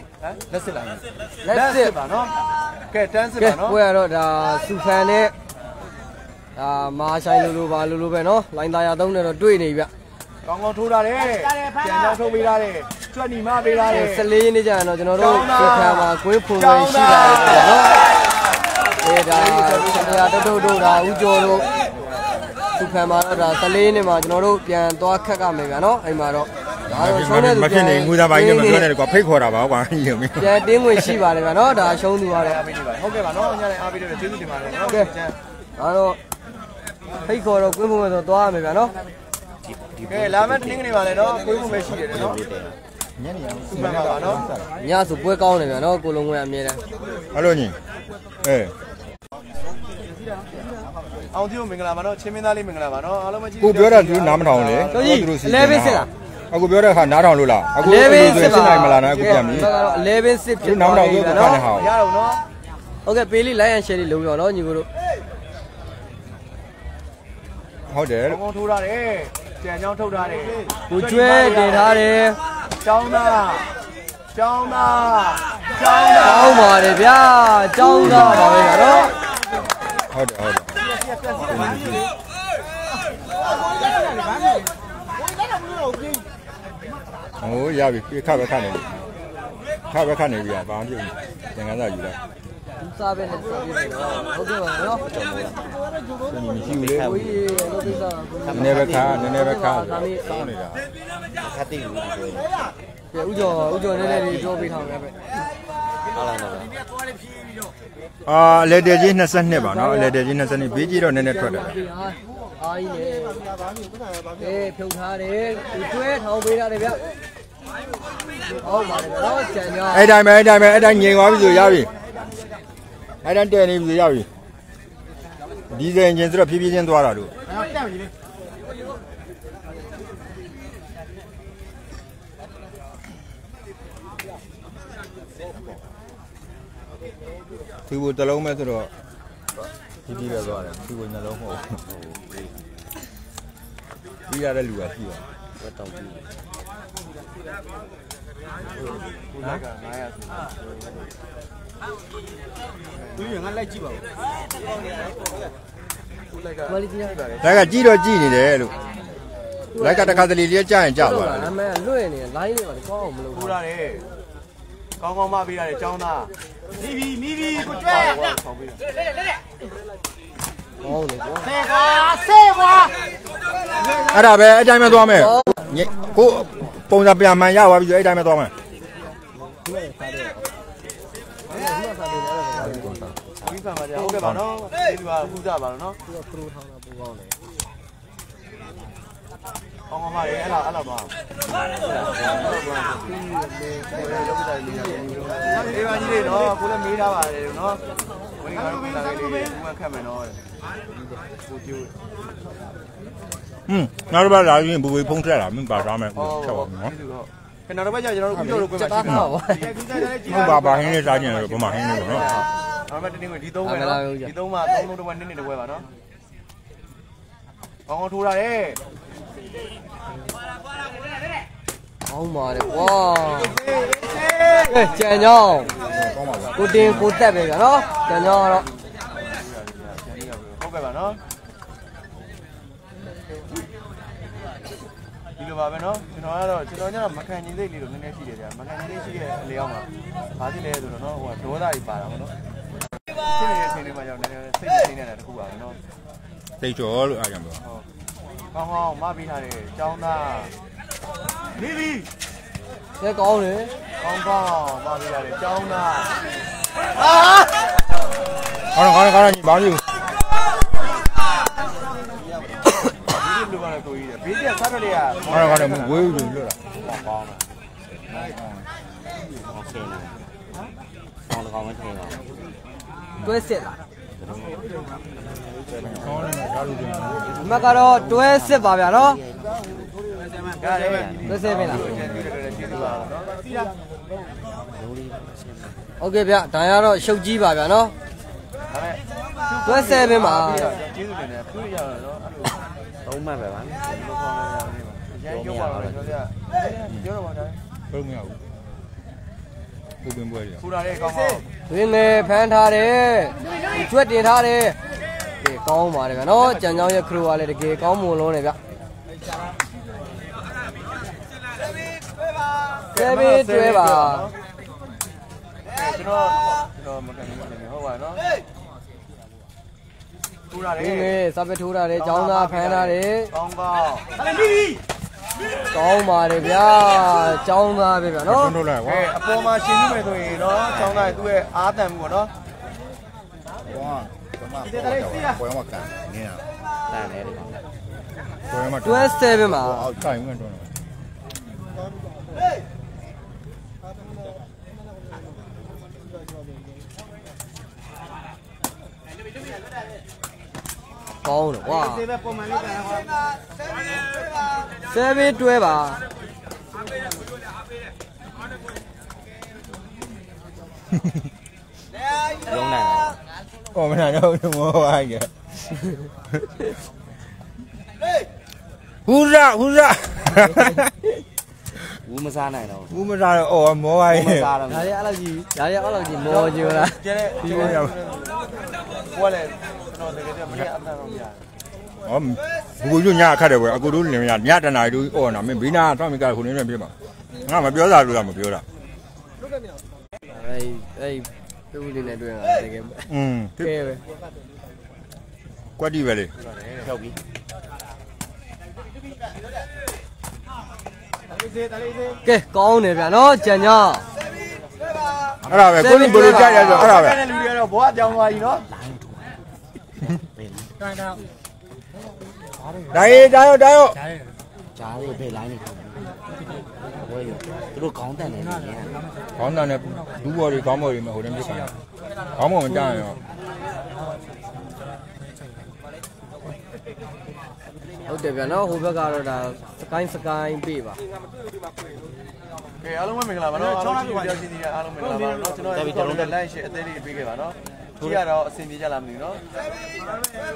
လက်စစ်လားလက်စစ်ပါနော်ကဲတန်းစစ်ကဲပါနော်ပွဲရတော့ဒါစူဖန်နဲ့ဒါမာဆိုင်လိုလိုပါလိုလိုပဲနော်လိုင်းသားရသုံးနဲ့တော့တွေ့နေပြီဗျကောင်းကောင်းထိုးထားတယ်ကျန်ချောင်းထိုးပေးထားတယ်ကျွတ်နီမပေးထားတယ်14ရက်နေ့ကျရင်တော့ကျွန်တော်တို့စူဖန်မှာကွင်းဖွင့်ပွဲရှိလာတယ်ဗျာနော် အဲဒါတရားတုတ်တုတ်တို့ဒါဦးကျော်တို့စူဖန်မှာတော့ဒါ14ရက်နေ့မှာကျွန်တော်တို့ပြန်သွားခက်ကမယ်ဗျာနော်အဲ့မှာတော့ဒါတော့ရှုံးတဲ့သူမဖြစ်နေငူသားပိုင်းနဲ့မပြောနဲ့ကွာဖိတ်ခေါ်တာပါကွာကြီးရုံမင်းပြန်တင်းဝင်ရှိပါတယ်ဗျာနော်ဒါရှုံးသူပါတော့အားပေးနေပါဟုတ်ကဲ့ပါနော်ညနေအားပေးတယ်ကျေးဇူးတင်ပါတယ်နော်ကဲဒါတော့ဖိတ်ခေါ်တော့ကွင်းဖွင့်ပွဲဆိုသွားရမယ်ဗျာနော်ကဲလာမယ့်တနင်္ဂနွေပါလေနော်ကိုယ်ကိုပဲရှိတယ်နော်ညနေအောင်မှန်ပါပါနော်ညဆိုပွဲကောင်းတယ်ဗျာနော်ကိုလုံးဝအမြဲတမ်းအဲ့လိုညီအဲ အောင်တီကိုမင်္ဂလာပါနော်ချင်းမင်းသားလေးမင်္ဂလာပါနော်အားလုံးပဲကြည့်ကိုပြောတာသူနားမထောင်လေကျော်ကြီး11စစ်လားအခုပြောတဲ့ဟာနားထောင်လို့လားအခု11စစ်ပါနိုင်မလားနော်အခုပြန်ပြီဒါကတော့11စစ်ဖြစ်သူနားမထောင်ဘူးကိုခါနေဟာရတော့နော်ဟုတ်ကဲ့ပေးလေး like and share လေးလုပ်ပြပါနော်ညီကိုတို့ဟုတ်တယ်ကောင်းကောင်းထိုးထားတယ်ကြံချောင်းထုတ်ထားတယ်ကိုကျွဲတင်ထားတယ်ကျောင်းသားကျောင်းသားကျောင်းသားကောင်းပါတယ်ဗျာကျောင်းသားပါပဲဗျာနော် ဟုတ်တယ်ဟုတ်တယ်ဟိုရပြီခါပဲခါနေပြီခါပဲခါနေပြီဘာမှမဖြစ်ဘူးသင်္ကန်းစာယူလိုက်ဘူးစားပဲနဲ့စားပြနေတော့ဟုတ်ကဲ့ပါနော်မရှိဘူးလေကိုကြီးလို့သိတာကိုနည်းနည်းပဲခါနည်းနည်းပဲခါဒါလေးစောင်းနေတာခတ်တိဘူးဒီဆိုရင်ပြဥကျော်ဥကျော်နည်းနည်းလေးပြောပေးထားမယ်ပဲအားလိုက်တော့ အာအလေတဲကြီး22ပါနော်အလေတဲကြီး22ဘေးကြီးတော့နည်းနည်းထွက်တယ်အာအာကြီးလေအေးဖြုတ်ထားတယ်သူတွဲထောင်ပေးထားတယ်ဗျဟုတ်ပါတယ်ဗျတော့ကြံကြောင်းအဲ့တိုင်းပဲအဲ့တိုင်းပဲအဲ့တိုင်းငြိမ်သွားပြီဆိုရပြီအဲ့တိုင်းတဲနေပြီဆိုရပြီဒီဇယ်အင်ဂျင်ဆိုတော့ဖြည်းဖြည်းချင်းသွားတာတို့ သူ့ဘတလုံးမဲ့ဆိုတော့ဖြည်းဖြည်းပဲသွားတယ်သူ့ဘနှလုံးမဟုတ်ဘူးပြီးရတဲ့လူကရှိပါဝတ်တောက်ပြီးခုလိုက်က900ဆိုသူရငါလိုက်ကြည့်ပါဦးခုလိုက်ကမလေးကြီးရတယ်ဒါကကြည့်တော့ကြည့်နေတယ်လို့လိုက်ကတခါတလေလေးကြာရင်ကြာသွားတယ်အမေလွှဲနေလိုင်းနေပါလေကောင်းအောင်မလုပ်ထူဘူးရတယ် ကောင်းကောင်းမပေးရတယ်ចောင်းသားမိပြီမိပြီကိုကျွဲဆောင်းပေးတယ်ကောင်းတယ်ကွာဆေကွာဆေကွာအဲ့ဒါပဲအဲ့တိုင်းပဲသွားမယ်ညကိုပုံစံပြန်မှန်ရသွားပြီဆိုအဲ့တိုင်းပဲသွားမယ်ပြီးဖန်ပါကြဟုတ်ကဲ့ပါနော်ဒီကဟူးကြပါတော့နော်သူကခရိုးထောင်းတာပူကောင်းတယ် ကောင်းကောင်းမရေးအဲ့လားအဲ့လားပါအေးပါကြီးလေးနော်ကိုလည်းမေးထားပါတယ်နော်ဝင်ကတော့ပြန်လာလေးလေးဘုံခတ်မယ်နော်ကိုကျိုးဟွန်းနောက်တစ်ပတ်လာရင်ဘူဝေဖုံးထက်လာမင်းပါသားမယ်ဟောချက်ပါမယ်နော်ခဏတော့ပဲကျွန်တော်တို့ပြောလို့ကိုယ်စက်မှာသားထားပါဟုတ်ပါပါဟင်းလေးစားကြတယ်ဘမဟင်းလေးပေါ့နော်နောက်မှတင်းဝင်ဒီသုံးပဲနော်ဒီသုံးမှာသုံးလုံးတစ်ဝက်နည်းနည်းတစ်ဝက်ပါနော်ကောင်းကောင်းထိုးရတယ် ကောင်းပါတယ်ကွာကဲကြံကြောင်းကောင်းပါဗျာကိုတင်ကိုတက်ပဲဗျာနော်ကြံကြောင်းကတော့ဟုတ်ကဲ့ပါနော်ဒီလိုပါပဲနော်ကျွန်တော်ကတော့ကျွန်တော်ညမခံရင်စိတ်လေးလို့နည်းနည်းရှိတယ်ဗျာမခံရင်စိတ်ရှိတဲ့အလေအောက်မှာဘာဖြစ်လဲဆိုတော့နော်ဟိုကဒေါသကြီးပါတာပေါ့နော်ဖြစ်နေတဲ့အချိန်လေးမှာကြောင့်နည်းနည်းစိတ်စိတ်နေတာတခုပါပဲနော်တိတ်ကျော်လို့အားကြောင့်ပြော ကောင်းကောင်းမပေးထားတယ်ကျောင်းသားလီလီကျဲကောင်းတယ်ကောင်းကောင်းမပေးထားတယ်ကျောင်းသားအာကောင်းကောင်းကောင်းညီမောင်ကြီးလူပါတော့ကိုကြီးတယ်ဘေးကစားရလေရဟောကောင်းတယ်မဝေးဘူးလို့လွတ်တာကောင်းတယ်ဟုတ်ကဲ့ကောင်းတယ်ကောင်းတယ်တွဲစစ်လား ကောင်းတယ်ဓာတ်လူတွေဒီမှာကတော့တွဲစစ်ပါဗျာနော်ရတယ်တွဲစစ်ပဲလားကျေးဇူးတယ်ကျေးဇူးပါနော်စီးရဟုတ်ကဲ့ဗျဒါရတော့ရှုပ်ကြီးပါဗျာနော်ဒါမဲ့တွဲစစ်ပဲမှာကျေးဇူးတင်တယ်ပြည့်ရတော့နော်အဲ့လိုသုံးမှတ်ပဲဗာဘယ်လိုခေါ်လဲရမ်းရုပ်ပါတော့ပြောပြပြောတော့ပါဒါဘယ်လိုမရဘူး ဘုပင်ပွဲတွေထူတာလေကောင်းကောင်းတွင်းလေဖမ်းထားတယ်ကျွတ်တင်ထားတယ်ကဲကောင်းပါတယ်ဗျာနော်ကြံကြောင်းရဲ့ခရိုကလည်းတကယ်ကောင်းမွန်လုံးတယ်ဗျဆယ်ဘေးတွဲပါကျွန်တော်ကျွန်တော်မကန်နေနေဟုတ်ပါနော်ထူတာလေတွင်းလေစပက်ထိုးထားတယ်ចောင်းသားဖမ်းထားတယ်ကောင်းကောင်း ကောင်းပါတယ်ဗျာចောင်းသားပဲဗျာနော်တွန်းထုတ်လိုက်ကဲကွာအပေါ်မှာရှင်းပြမယ်ဆိုရင်နော်ချောင်းသားသူ့ရဲ့အားတန်မှုပေါ့နော်ဝါဘမပေါ်ပွဲမှာကန်နေရတန်တယ်ဒီကောင်ပွဲမှာတွဲဆက်ပဲမှာအောက်တိုင်းဝင်တွန်း ကောင်းတယ်ကွာဒီဘက်ပုံမှန်လေးကန်ဟောဆယ်ဘေးတွဲပါလုံးနိုင်တယ်အော်မနာတော့မောဝိုင်းကဟူရာဟူရာ ဘူးမစားနိုင်တော့ဘူးမစားတော့အော်မောဝိုင်းဘူးမစားတော့ဒါရီအဲ့လောက်ကြီးဒါရီအဲ့လောက်ကြီးမော်ကြလားကျတဲ့ဒီလိုရဘွားလေကျွန်တော်တကယ်တည်းမရအတန်တော့မရဟောဘူးညညခတ်တယ်ကွာအကူတို့လင်ရညတနာတို့အော်နာမင်းဘီနာတော့မိကခုနေနေပြပါငါမပြောတာလို့ကမပြောတာဟအဲ့အဲ့ပြူလေးနဲ့တွေ့ရတာတကယ်อืมကဲပဲကွက်တီပဲလေဟုတ်ပြီ ကဲကောင်းတယ်ဗျာနော်ကြံကြအဲ့ဒါပဲကိုကြီးဘယ်လိုကြိုက်ရဆိုအဲ့ဒါပဲတဲ့လူတွေကတော့ဘဝကြောင်သွားပြီနော်ဒါရေးဒါရောဒါရောကြားရပဲလိုင်းနေဘွေးသူတို့ခေါင်းတန်နေနေခေါင်းတန်နဲ့ဒူးဘော်တွေခေါင်းဘော်တွေမဟိုတည်းပြခံခေါင်းဘော်မတန်ရောဟုတ်တယ်ဗျာနော်ဟိုဘက်ကတော့ဒါစ ကိုင်းစကိုင်းပြေးပါကဲအားလုံးပဲမင်္ဂလာပါနော်အားလုံးကြည့်ပြောရှင်းသေးတယ်အားလုံးမင်္ဂလာပါနော်ကျွန်တော်ဒီကျွန်တော် like share အသေးလေးပေးခဲ့ပါနော်ကြည့်ရတော့အဆင်ပြေကြလားမသိဘူးနော်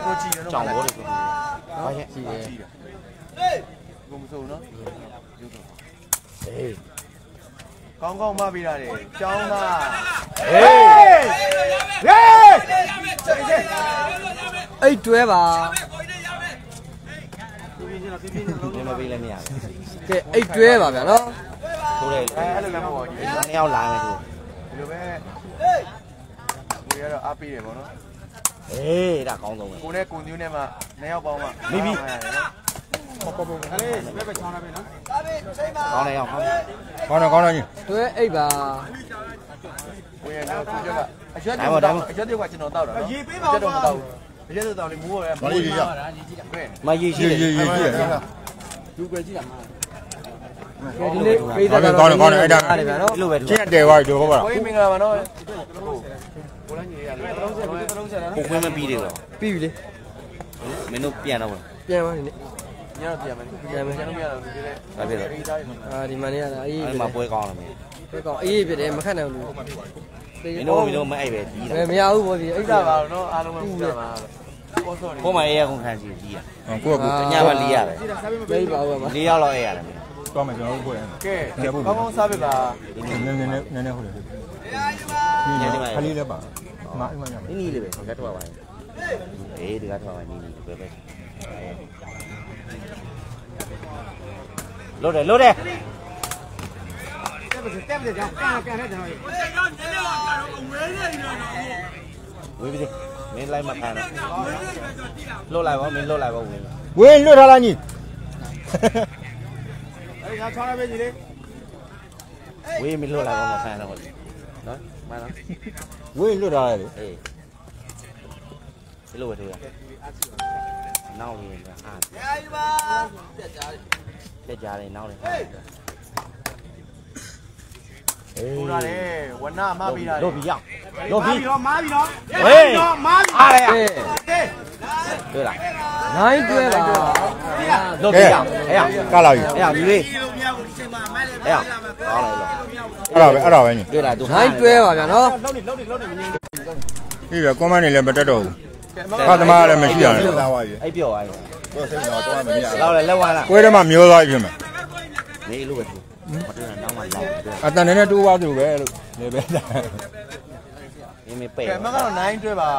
ကိုကြည့်ရတော့ကြောင်ဘောတွေနော်ကြည့်ရကြည့်ရကိုမစိုးနော်ဟေးကောင်းကောင်းမပေးရတယ်ကျောင်းသားဟေးဟေးအိတ်တွဲပါဒီ မပေးလည်းမရကဲအိတ်တွဲပါဗျာနော်ဘူးထိုးတယ်အဲအဲ့လိုလည်းမဟုတ်ဘူးဒီနှစ်ယောက်လာမယ်သူလိုပဲကိုရတော့အားပေးတယ်ပေါ့နော်ဟေးဒါကောင်းဆုံးပဲကိုနဲ့ကိုညူးနဲ့မှနှစ်ယောက်ပေါင်းမှမိပြီနော်ကောင်းတယ်ရောက်ကောင်းတယ်ခေါင်းတော့ခေါင်းတော့ကြီးတွဲအိတ်ပါကိုရတော့ကိုကျကအရွက်တွေတောက်အရွက်တွေကကျွန်တော်တောက်တာနော်ရေပေးပါဦးတော့မတောက်ဘူး အရွက်တွေတောက်လေမိုးရဘာလို့ကြီးရပဲမရေးရှိရေးတယ်ရေးရေးကြည့်ရဒီနေ့ပေးတာတော့ရတယ်ဗျာနော်ဒီလိုပဲသူချင်းတဲသွားပြီတို့ဟုတ်ပါလားကိုမင်္ဂလာပါနော်ကိုလည်းညီရတယ်သုံးဆက်သုံးဆက်နော်ပုံခွင့်မပြီးသေးတော့ပြီးပြီလေမင်းတို့ပြန်တော့ပြန်ပါဒီနေ့ညတော့ပြန်မယ်ပြန်မယ်ကျွန်တော်မရတော့ဒီလေဘာဖြစ်လဲအာဒီမှာနေရတာအေးအဲ့မှာပွဲကောင်းတယ်မင်းပဲကောင်းအေးဖြစ်တယ်မခက်နိုင်ဘူးမ င်းတို့မင်းတို့မအဲ့ပဲကြီးတာမရဘူးဘောဒီအိအိတ်တ်တာတာပါပါတော့အားလုံးပဲပြပါပေါ်စော်နေပုံမှန်အေးရကုန်ခံစီကြီးတာကိုယ့်ကိုညမှာလေးရတယ်မေးပါဦးပါလေးယောက်လောက်အေးရတယ်မင်းတော့မယ်ကျွန်တော်တို့ကိုယ်ကဲကောင်းကောင်းစားပြပါနည်းနည်းနည်းနည်းနည်းနည်းဟုတ်တယ်ခလေးလည်းပါမအိမ်မညနီးနီးလေးပဲကတ်ထွက်ပါရင်အေးဒီကထွက်ပါနီးနီးပဲပဲလို့တယ်လို့တယ် ဝေးပြီမင်းလိုက်မခံတော့လွတ်လိုက်ပါမင်းလွတ်လိုက်ပါဝင်ဝင်းလွတ်ထားလားညီအဲ့ဒါချောင်းရပဲကြီးလေဝေးမလွတ်လိုက်ပါမခံတော့နော်မှန်လားဝင်းလွတ်ထားတယ်လေအေးဒီလိုပဲထိုးရနောက်ရင်ဟာပြကြတယ်နောက်လည်း ထူတာလေဝနမပေးတာလို့ပြီးရလို့ပြီးတော့မားပြီနော်ဟေးအားရကဲတွေ့လားနိုင်တွဲပါလို့ပြီးရအဲ့ရကလာပြီအဲ့ရညီလေးအဲ့ရကောင်းလိုက်လို့အဲ့ဒါပဲအဲ့ဒါပဲညီတွေ့လားသူနိုင်တွဲပါဗျာနော်ပြီးတော့ကွန်မန့်နေလည်းမတက်တော့ဘူးဖတ်သမားလည်းမရှိရတယ်လာပါပြီအဲ့ပြောသွားပြီတော့စိတ်တော့တော့မမြင်ရလောက်လဲလက်ဝါလားကွဲတယ်မှမျိုးသွားပြီဖြစ်မယ်နေလို့ပဲသူ မတွေ့တော့မှလောက်တွေ့အတန်နဲ့တိုးသွားသူပဲလို့လေပဲမင်းမပဲ့ကဲမကတော့9တွဲပါ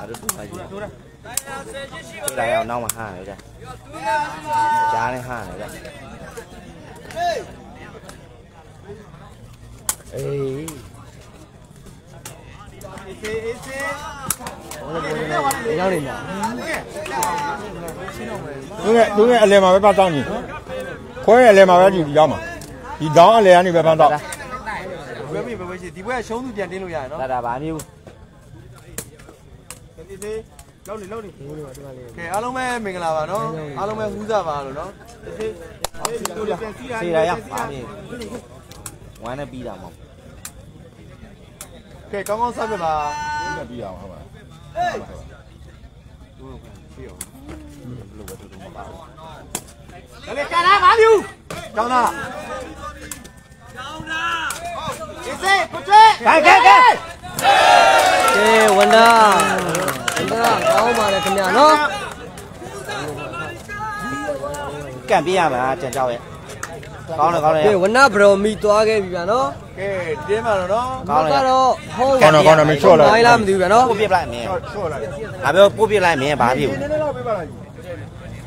အဲ့ဒါတူပါကြီးတွေ့လားရောက်နောက်မှဟာရကြကြားနေဟာရကြအေးရောက်နေမှာသူငယ်သူငယ်အလဲမှာပဲပတ်တော့ညီခွဲအလဲမှာပဲဒီရောက်မှာ ဒီတောင်းအလဲကနေပဲပတ်တော့ဘယ်ပြီဘယ်ပဲရှိဒီဘက်ကရှုံးသူပြန်တင်းလို့ရရနော်ဒါဒါဗာမျိုးကဲအားလုံးပဲမင်္ဂလာပါနော်အားလုံးပဲဟူးစားပါလို့နော်စေရရဗာမျိုးဝမ်းနဲ့ပြီးတာမဟုတ်ကဲကောင်းကောင်းစားပြပါပြီးအောင်ဟုတ်ပါလို့ပဲတူတူမပါဘူးကျော င်းသားကဲကဲကဲကဲဝန္ဒာဝန္ဒာကောင်းပါလေခင်ဗျာနော်ကန့်ပြရမှာကြံကြောက်ရဲ့ကောင်းတယ်ကောင်းတယ်ကဲဝန္ဒဘရောမီသွားခဲ့ပြီဗျာနော်ကဲတင်းပါတော့နော်ကောင်းတယ်ကတော့ဟောကောင်းတော့ကောင်းတော့မချော့လိုက်နိုင်လားမသိဘူးဗျာနော်ပို့ပြလိုက်မင်းချော့လိုက်ငါပြောပို့ပြလိုက်မင်းဘာဖြစ်ဘူး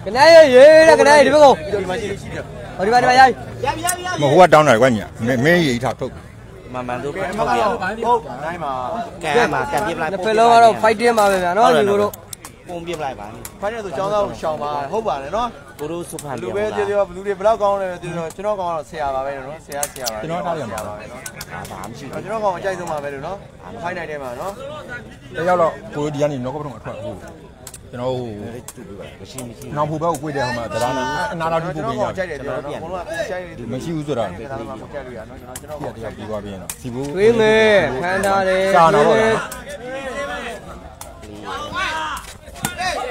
ကနရေးရေးတဲ့ကနရေးဒီဘက်ကိုဒီမှာရှိရှိတယ် ဟောဒီမှာဒီမှာရိုက်မဟုတ်ကတောင်းတယ်ကွညီမင်းမင်းရီထားထုတ်ကမန်မှန်တို့ကဲအမထုတ်ကပြရတော့ဟုတ်နိုင်မှာကန်မှာကန်ပြစ်လိုက်နှစ်ဖက်လုံးကတော့ fighting ပါပဲဗျာနော်ညီကိုတို့ပုံပြစ်လိုက်ပါဖိုင်နယ်ဆိုចောင်းသားကိုရှောင်ပါဟုတ်ပါတယ်နော်ကိုတို့စုဖန်လူပြောပဲတာပြောပြောဘလူတွေဘယ်လောက်ကောင်းလဲပြောပြောကျွန်တော်ကောင်းတော့ဆရာပါပဲနော်ဆရာဆရာပါပဲနော်ဘာမှမရှိကျွန်တော်ကောင်းအကြိုက်ဆုံးပါပဲလို့နော်ဖိုင်နယ်ထဲမှာနော်တယောက်တော့ကိုဒီကနေတော့ကတော့အထွက်ဟုတ် ကျွန်တော်ဟိုဘူးတူတူပါမရှိမရှိနောက်ဖို့ဘက်ကိုကိုတဲ့ဟိုမှာတရားနာအနာတော်ဒီကျွန်ပို့တော်ပေးရကောင်းကြိုက်တယ်ပြောတော့ဘုံကကြိုက်တယ်မရှိဘူးဆိုတာဒါမှမကြိုက်လို့ရနော်ကျွန်တော်ကျွန်တော်ပြကောင်းတကြိုယောက်က်ပြီးသွားပြီနော်စီဘူးတွေးမယ်ဖမ်းထားတယ်စာတော့တော့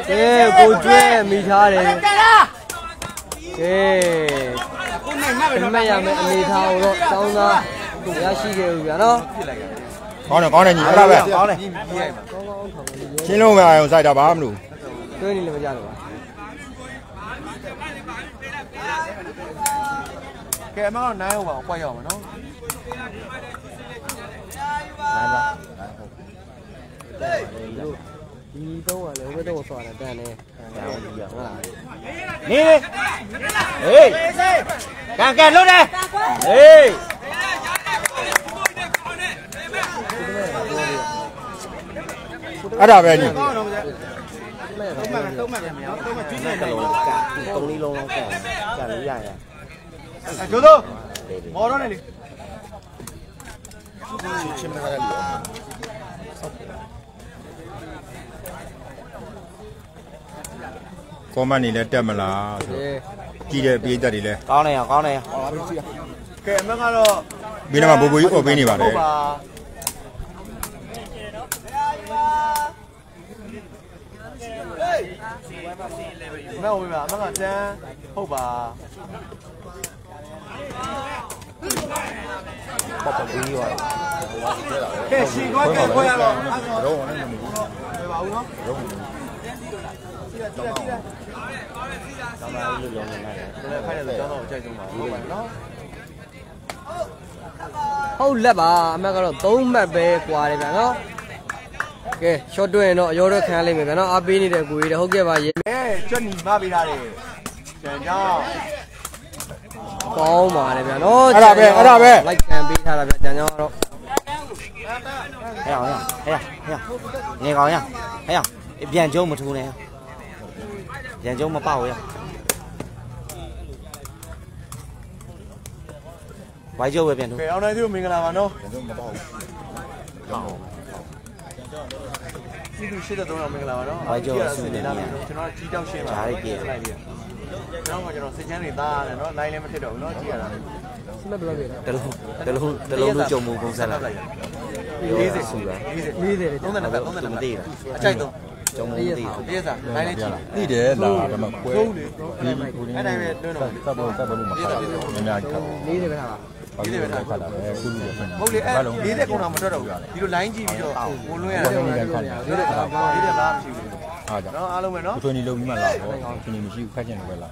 ကဲကိုကျွဲမိထားတယ်ကဲကိုနိုင်မရမယ်အနေထားကိုတော့တောင်းသားရရှိခဲ့ပြီဗျာနော်ကောင်းတယ်ကောင်းတယ်ညီအဲ့ဒါပဲကောင်းတယ်ပြီးပြီးရိုက်မှာချင်းလုံးပဲအောင်စိုက်တာဘာမှမလို့ တွဲနေလည်းမကြတော့ပါကဲအမကတော့နိုင်အောင်ပါအကွက်ရအောင်မနော်နိုင်ပါဒီတော့ကလည်းဟိုဘက်တော့ဆွာတယ်တန်တယ်ဟုတ်လားနေနေဟေးကန်ကန်လွတ်တယ်ဟေးအဲ့ဒါပဲညီ ကောင်းတော့ဗျာတုံးလေးလုံးလုံးကန်ကန်လို့ရရအဲကျိုးတော့မော်တော့နေလေကောမန်နေလဲတက်မလားဆိုကဲကြည့်တဲ့ပြေးသက်တွေလဲကောင်းတယ်ကောင်းတယ်ကဲအမကတော့ဘင်းထဲမှာဘိုးဘိုးကြီးအော်ပေးနေပါတယ် ဟုတ်ပါ မဟုတ်ဘူးဗျာအမကတန်းဟုတ်ပါပေါ့ပေါ့ပြီးရောကဲရှင်ခွဲကဲခွဲရတော့အဲ့တော့တော့လည်းမဟုတ်ပဲပါဦးနော်ကောင်းတယ်လို့လုံးနေတယ်ဒီလည်းခိုင်းတယ်ဆိုကျောင်းတော့အကြိုက်ဆုံးပါဟုတ်ပါနော်ဟုတ်လက်ပါအမက်ကတော့3မှတ်ပဲကွာတယ်ဗျာနော် ကဲ short တွင်းရင်တော့အရောတော့ခံရလိမ့်မယ်ဗျာနော်အားပေးနေတဲ့ကိုကြီးတွေဟုတ်ကဲ့ပါရေကဲကြွညီမပေးထားတယ်ကျန်ကြောင်းကောင်းပါတယ်ဗျာနော်အဲ့ဒါပဲအဲ့ဒါပဲလိုက်ခံပေးထားတာဗျာကြံကြောင်းတော့ဟဲ့အောင်ဟဲ့ဟဲ့ဟဲ့နေကောင်းရဟဲ့ပြန်ကျုံမထူးနဲ့ပြန်ကျုံမပေါ့ရဝိုင်းကျုံပဲပြန်ထူးကဲအောင်နိုင်သူမင်္ဂလာပါနော် စီသူရှိတဲ့တော့မင်္ဂလာပါနော်ကျွန်တော်ကြီးတောက်ရှင်းပါလိုက်ပြီးကျွန်တော်ကကျွန်တော်စိတ်ချမ်းနေသားရတယ်နော်လိုင်းလည်းမဖြစ်တော့ဘူးနော်ကြည့်ရတာစမက်ဘယ်လောက်လဲတလုံးတလုံးတလုံးလို့ကြုံမှုပုံစံလိုက်40ဆူတာ40 40တယ်30နဲ့30နဲ့မသိဘူးအကြိုက်တော့ကြုံမှုမသိဘူးရေးစားလိုင်းလည်းကြည့်သိတယ်လာဒါမှကွဲသုံးလေအဲ့တိုင်းပဲတွန်းတော့စပ်ဖို့စပ်ဖို့လို့မခါဘူးအများကြီးခါဘူး40ပဲထား ပါဘာလို့လဲခါတာပဲကုလူရဖွင့်ဟုတ်လေအဲ့40ကုန်တာမထွက်တော့ဘူးဒီလိုလိုင်းကြည့်ပြီးတော့ဝင်လွှဲရတယ်40ဘာ40ဘာမရှိဘူးအားကြောင့်နော်အားလုံးပဲနော်ကိုထွန်းကြီးလုံးပြီးမှလာတော့ထွန်းကြီးမရှိဘူးခက်ချင်တယ်ပဲလာ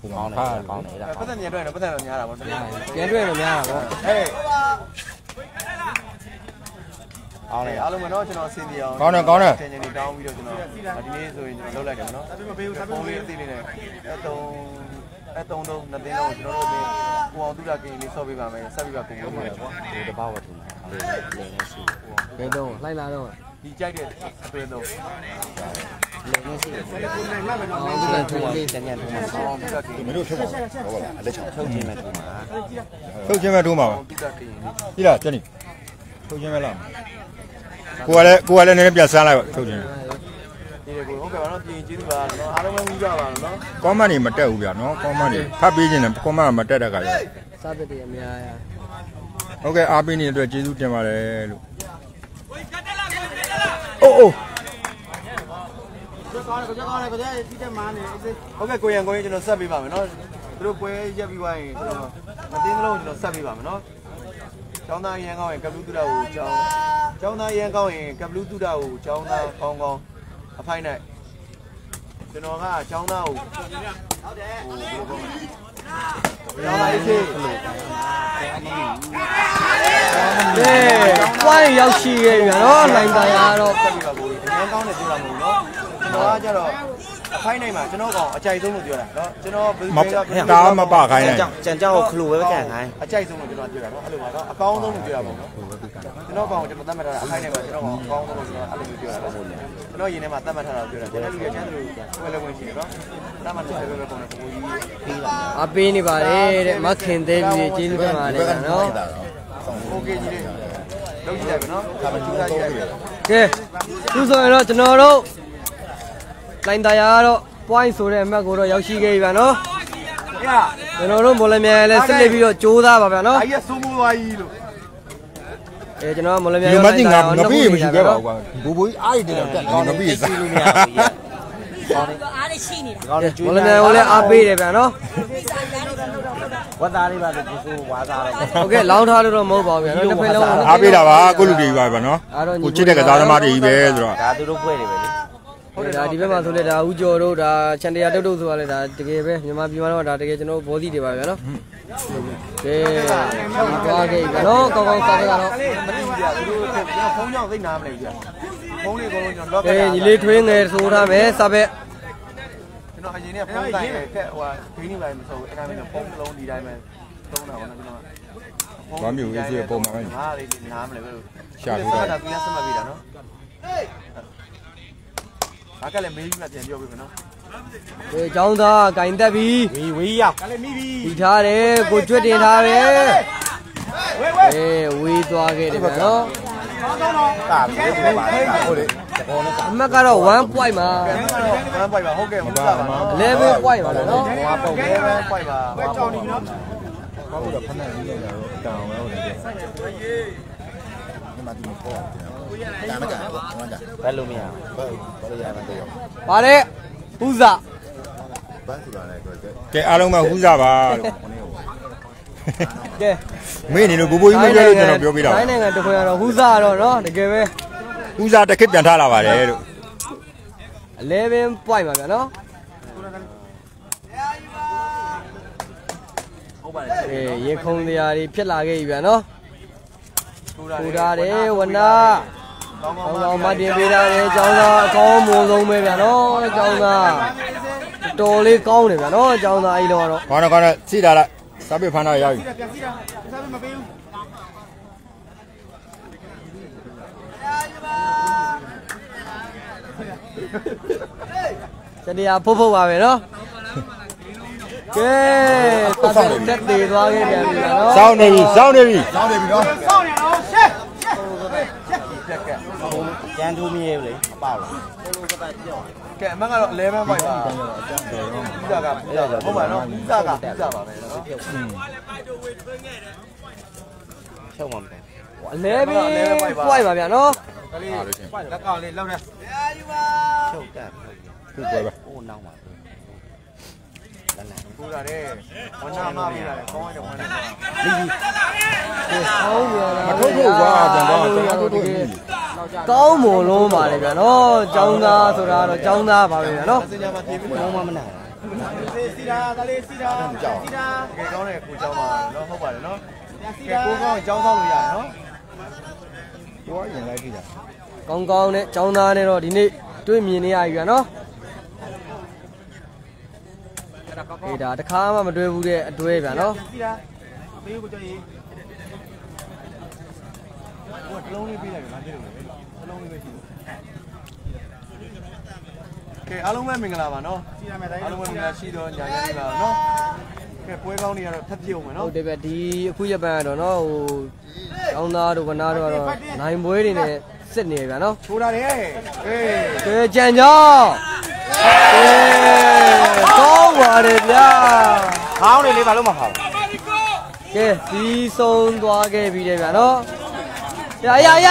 ဟိုမှာကောင်းတယ်ဖားကောင်းတယ်ဒါပတ်သက်ညံတွဲတော့ပတ်သက်တော့များတာပေါ့ပြန်တွေ့ရင်တော့များတာပေါ့ဟဲ့ကောင်းတယ်အားလုံးပဲနော်ကျွန်တော်ဆင်းပြအောင်ကောင်းတယ်ကောင်းတယ်တင်နေနေတောင်းပြီးတော့ကျွန်တော်ဒီနေ့ဆိုရင်ကျွန်တော်လောက်လိုက်တယ်နော်ပုံလေးအသေးလေးနဲ့အတုံး အတုံးတော့နှစ်သိန်းတော့ကျွန်တော်တို့ကိုအောင်သူရကင်းလေးဆော့ပေးပါမယ်ဆက်ပြီးပါကုန်လို့ရကွာဒီတပောက်ဝတ်ထူလေလေနေရှိဘယ်တော့လိုက်လာတော့ဒီကြိုက်တဲ့အတွင်းတော့လေနေရှိတယ်အောင်ဒီကထူလေးတညံထူမှာအောင်သူရကင်းမင်းတို့ထုတ်ပါဟုတ်ပါလားအလက်ချောင်းထုတ်ခြင်းမဲ့ထူမှာထုတ်ချင်းပဲထိုးမှာပါအောင်သူရကင်းပြီလားကျန်နေထုတ်ချင်းပဲလားကိုကလည်းကိုကလည်းနည်းနည်းပြဆန်းလိုက်ပါထုတ်ချင်းဒီ ကိုဟုတ်ကဲ့ပါနော်ပြင်ကျေးဇူးပါနော်အားလုံးပဲဝီးကြပါနော်ကောမန်နေမတက်ဘူးဗျာနော်ကောမန်နေဖတ်ပေးခြင်းနဲ့ကောမန်ကမတက်တဲ့ခါကျစားတဲ့တည်းအများရဟုတ်ကဲ့အားပေးနေတဲ့အတွက်ကျေးဇူးတင်ပါတယ်လို့အိုးအိုးဟုတ်ကဲ့ကိုရန်ကိုရင်ကျွန်တော်ဆက်ပေးပါမယ်နော်သူတို့ပွဲရက်ပြီးသွားရင်ကျွန်တော်မသိသလုံးကျွန်တော်ဆက်ပေးပါမယ်နော်ကျောင်းသားရန်ကောင်းရင်ကပလူးတူတာကိုကျောင်းကျောင်းသားရန်ကောင်းရင်ကပလူးတူတာကိုကျောင်းသားကောင်းကောင်းအဖိုက်နဲ့ ကျွန်တော်ကကျောင်းသားကိုဟုတ်တယ်ဟိုဘယ်လိုပြောမလဲကျောင်းသားရေးစေးကဲပွိုင်းရောက်ရှိခဲ့ပြီဗျာနော်လိုင်းသားရတော့ဆက်ပြီးပါကိုရန်ကောင်းတယ်ပြောတာမဟုတ်ဘူးနော်ကျွန်တော်ကကြတော့ဖိုင်းနိုင်မှာကျွန်တော်ကောင်အကြိုက်ဆုံးလို့ပြောတာနော်ကျွန်တော်ဘယ်မဘယ်ဘယ်တာမပခိုင်းကြံနိုင်ကြောက်ကြံကြောက်ကိုခလူပဲကန်ခိုင်းအကြိုက်ဆုံးလို့ကျွန်တော်ပြောတာနော်အဲ့လိုပါတော့အကောင်းဆုံးလို့ပြောတာပေါ့နော် ကျွန်တော်ကောင်ကျွန်တော်သတ်မှတ်ထားတာအခိုင်းနိုင်မှာကျွန်တော်ကောင်အကောင်းဆုံးလို့ကျွန်တော်အဲ့လိုပြောတာပေါ့ကျွန်တော်ရင်ထဲမှာသတ်မှတ်ထားတာပြောတာကျွန်တော်လူရချမ်းသူဝယ်လည်းဝင်ရှိတယ်နော်သတ်မှတ်ထားတဲ့ဘက်ကောင်ကိုကြီးပြီးလာ အပေးနေပါတယ်တဲ့မခင်သေးပြီကျေးဇူးတင်ပါတယ်နော် โอเคကြီးလေးလုံးကြည့်လိုက်ပါနော်ဒါမှကျူးစားကြည့်လိုက်ပါ ကဲသူဆိုရင်တော့ကျွန်တော်တို့လိုင်းတရားကတော့ point ဆိုတဲ့အမှတ်ကိုတော့ရောက်ရှိခဲ့ပြီဗျာနော် အေးဟာ ကျွန်တော်တို့မော်လမြိုင်လည်းဆက်လက်ပြီးတော့ကြိုးစားပါဗျာနော် ဒါကြီးကစိုးမိုးသွားကြီးလို့ အဲကျွန်တော်မော်လမြိုင်လူရောမလိုသိင်းငါတရားငပိမရှိခဲ့ပါဘူးကွာဘူဘူအားရတဲ့တော့တက်ငပိစားလို့မရဘူးကြီးအားရရှိနေတာကောင်းတယ်ကျွေးမော်လမြိုင်ကိုလည်းအားပေးတယ်ဗျာနော်ဝတ်သားလေးပါလို့ကိုဝါသားတယ်ဟုတ်ကဲ့လောင်းထားလို့တော့မဟုတ်ပါဘူးဗျာနော်တစ်ဖက်လုံးအားပေးတာပါကိုလူတွေပါပါနော်ကိုချစ်တဲ့ကစားသမားတွေကြီးပဲဆိုတော့ဒါသူတို့ဖွဲ့တယ်ပဲလေ ဟုတ်တယ်ဒါဒီဘက်မှာဆိုလဲဒါဦးကျော်တို့ဒါချန်တရာတုတ်တုတ်ဆိုတာလဲဒါတကယ်ပဲမြန်မာပြည်မှာတော့ဒါတကယ်ကျွန်တော်ဘောစီတွေပါဗျာနော်ကဲသွားခဲ့ပြီဗျာနော်ကောင်းကောင်းစားကြတာတော့ကလေးမသိဘူးကြာသူတို့ကျွန်တော်ဖုန်းကြောင့်သိနားမလဲကြာဖုန်းလေးအကုန်လုံးကျွန်တော်လော့ကကဲညီလေးထွေးငယ်ဆိုထားမယ်စပက်ကျွန်တော်အရင်ကဖုန်းတိုင်းခက်ဟိုဟာခင်းနေပါမဆိုဘူးအဲ့ဒါမျိုးဖုန်းလုံးဒီတိုင်းပဲသုံးတာပေါ့နော်ကျွန်တော်ဟာလေးနားမလဲပဲဒါကဆက်မှတ်ပြီးတာနော် အားကလည်းမေးပြီးမှပြန်ပြောပြမယ်နော်ကဲចောင်းသားဂိုင်တက်ပြီဝီဝီရောက်ကလည်းမိပြီပြီးထားတယ်ကိုကျွတ်တင်ထားပဲဝဲဝဲအေးဝေးသွားခဲ့တယ်ဗျာနော်တာပြေးပါတာဟုတ်လေအမှတ်ကတော့1 point မှာဘန်းကတော့ဘန်းပိုက်ပါဟုတ်ကဲ့ဟုတ်ကဲ့ပါနော်11 point ပါဗျာနော်ဟွာပုံလေးပဲပိုက်ပါဟွာကြောင်နေပြီနော်ဘာလို့လဲဖက်နေနေကြတော့တောင်းတော့တယ်ဒီမှာဒီမှာပေါ်တယ် တာမကြတော့မကြဘယ်လိုမရဘူးဘာလို့ရမလဲပါတဲ့ဥဇဘန်းဆိုတာလည်းတော့ကဲအားလုံးပဲဟူးစားပါလို့ကဲမင်းနေလို့ဘူဘူကြီးမပြောလို့ကျွန်တော်ပြောပြတာတိုင်းနိုင်ငံတစ်ခွင်ကတော့ဟူဇကတော့နော်တကယ်ပဲဟူးစားတစ်ခစ်ပြန်ထားလာပါတယ်လို့11 point ပါဗျာနော်အေးရေခုံတရားတွေဖြစ်လာခဲ့ပြီဗျာနော်ပူတာတယ်ဝနာ ကောင်းကောကောင်းင်းကောင်းမတင်ပေးတာလေကျောင်းသားအကောင်းမွန်ဆုံးပဲဗျာနော်ကျောင်းသားတော်လေးကောင်းတယ်ဗျာနော်ကျောင်းသားအဲ့လိုကတော့ခေါင်းတော့ခေါင်းတော့စီတာလိုက်စပစ်ဖန်တော့ရောက်ပြီပြန်စီတာစားမပေးဘူးစတရားဖုတ်ဖုတ်ပါပဲနော်ကဲပတ်သက်တက်သေးသွားခဲ့ပြန်ပြီဗျာနော်စောင်းနေပြီစောင်းနေပြီစောင်းနေပြီနော် ကျန်ထိုးမရဘူးလေမပေါ့လားကဲအမန်ကတော့11ပိုက်ပါပြီးတာကပြီးတာဟုတ်ပါနော်ပြီးတာကပြီးတာပါပဲနော်ချုပ်မှာမတယ်အလဲပြီပွိုက်ပါဗျာနော်ကလေးလက်ကောင်လေးလောက်နေချုပ်တက်ခုပွဲပဲဟိုနောက်မှာလန်လန်ပူတာတဲ့ဝနာမပေးတာလေကောင်းရတယ်ဝနာကောင်းပြန်မထုတ်ဖို့ကွာပြန်တော့ကျွန်တော်တို့ကော ကောင်းမွန်လုံးပါလေဗျာနော်ចောင်းသားဆိုတာတော့ចောင်းသားပါပဲဗျာနော်စင်ကြမှာပြေးပြီးတော့မမနာစီတာကလေးစီတာစီတာတကယ်ကောင်းတဲ့ကိုကျောင်းပါနော်ဟုတ်ပါတယ်နော်စီတာကိုကောင်းကျောင်းဆောင်လို့ရတယ်နော်ဘောရင်လိုက်ကြည့်တာကောင်းကောင်းနဲ့ကျောင်းသားနဲ့တော့ဒီနေ့တွေ့မြင်နေရပြီဗျာနော်ဟေးဒါတခါမှမတွေ့ဘူးတဲ့အတွေ့ဗျာနော်စီတာမေးကိုကြောက်ရေးဘောတလုံးလေးပေးလိုက်ဗျာမသိလို့ လေးပဲရှိကဲအားလုံးပဲမင်္ဂလာပါနော်အားလုံးပဲမင်္ဂလာရှိတော့ညာညာလေးပါနော်ကဲပွဲကောင်းတွေကတော့ထပ်ပြုံမယ်နော်ဟုတ်တယ်ဗျဒီအခုရပန်ကတော့နော်ဟိုကျောင်းသားတို့ကနာတို့ကတော့နိုင်ပွဲတွေနဲ့စစ်နေဗျာနော်ထိုးတာတယ်အေးကဲကြံကြောင်းကဲကောင်းပါတယ်ဗျာခေါင်းနေလေးဘာလို့မဟောင်းကဲပြီးဆုံးသွားခဲ့ပြီတဲ့ဗျာနော်ရရရ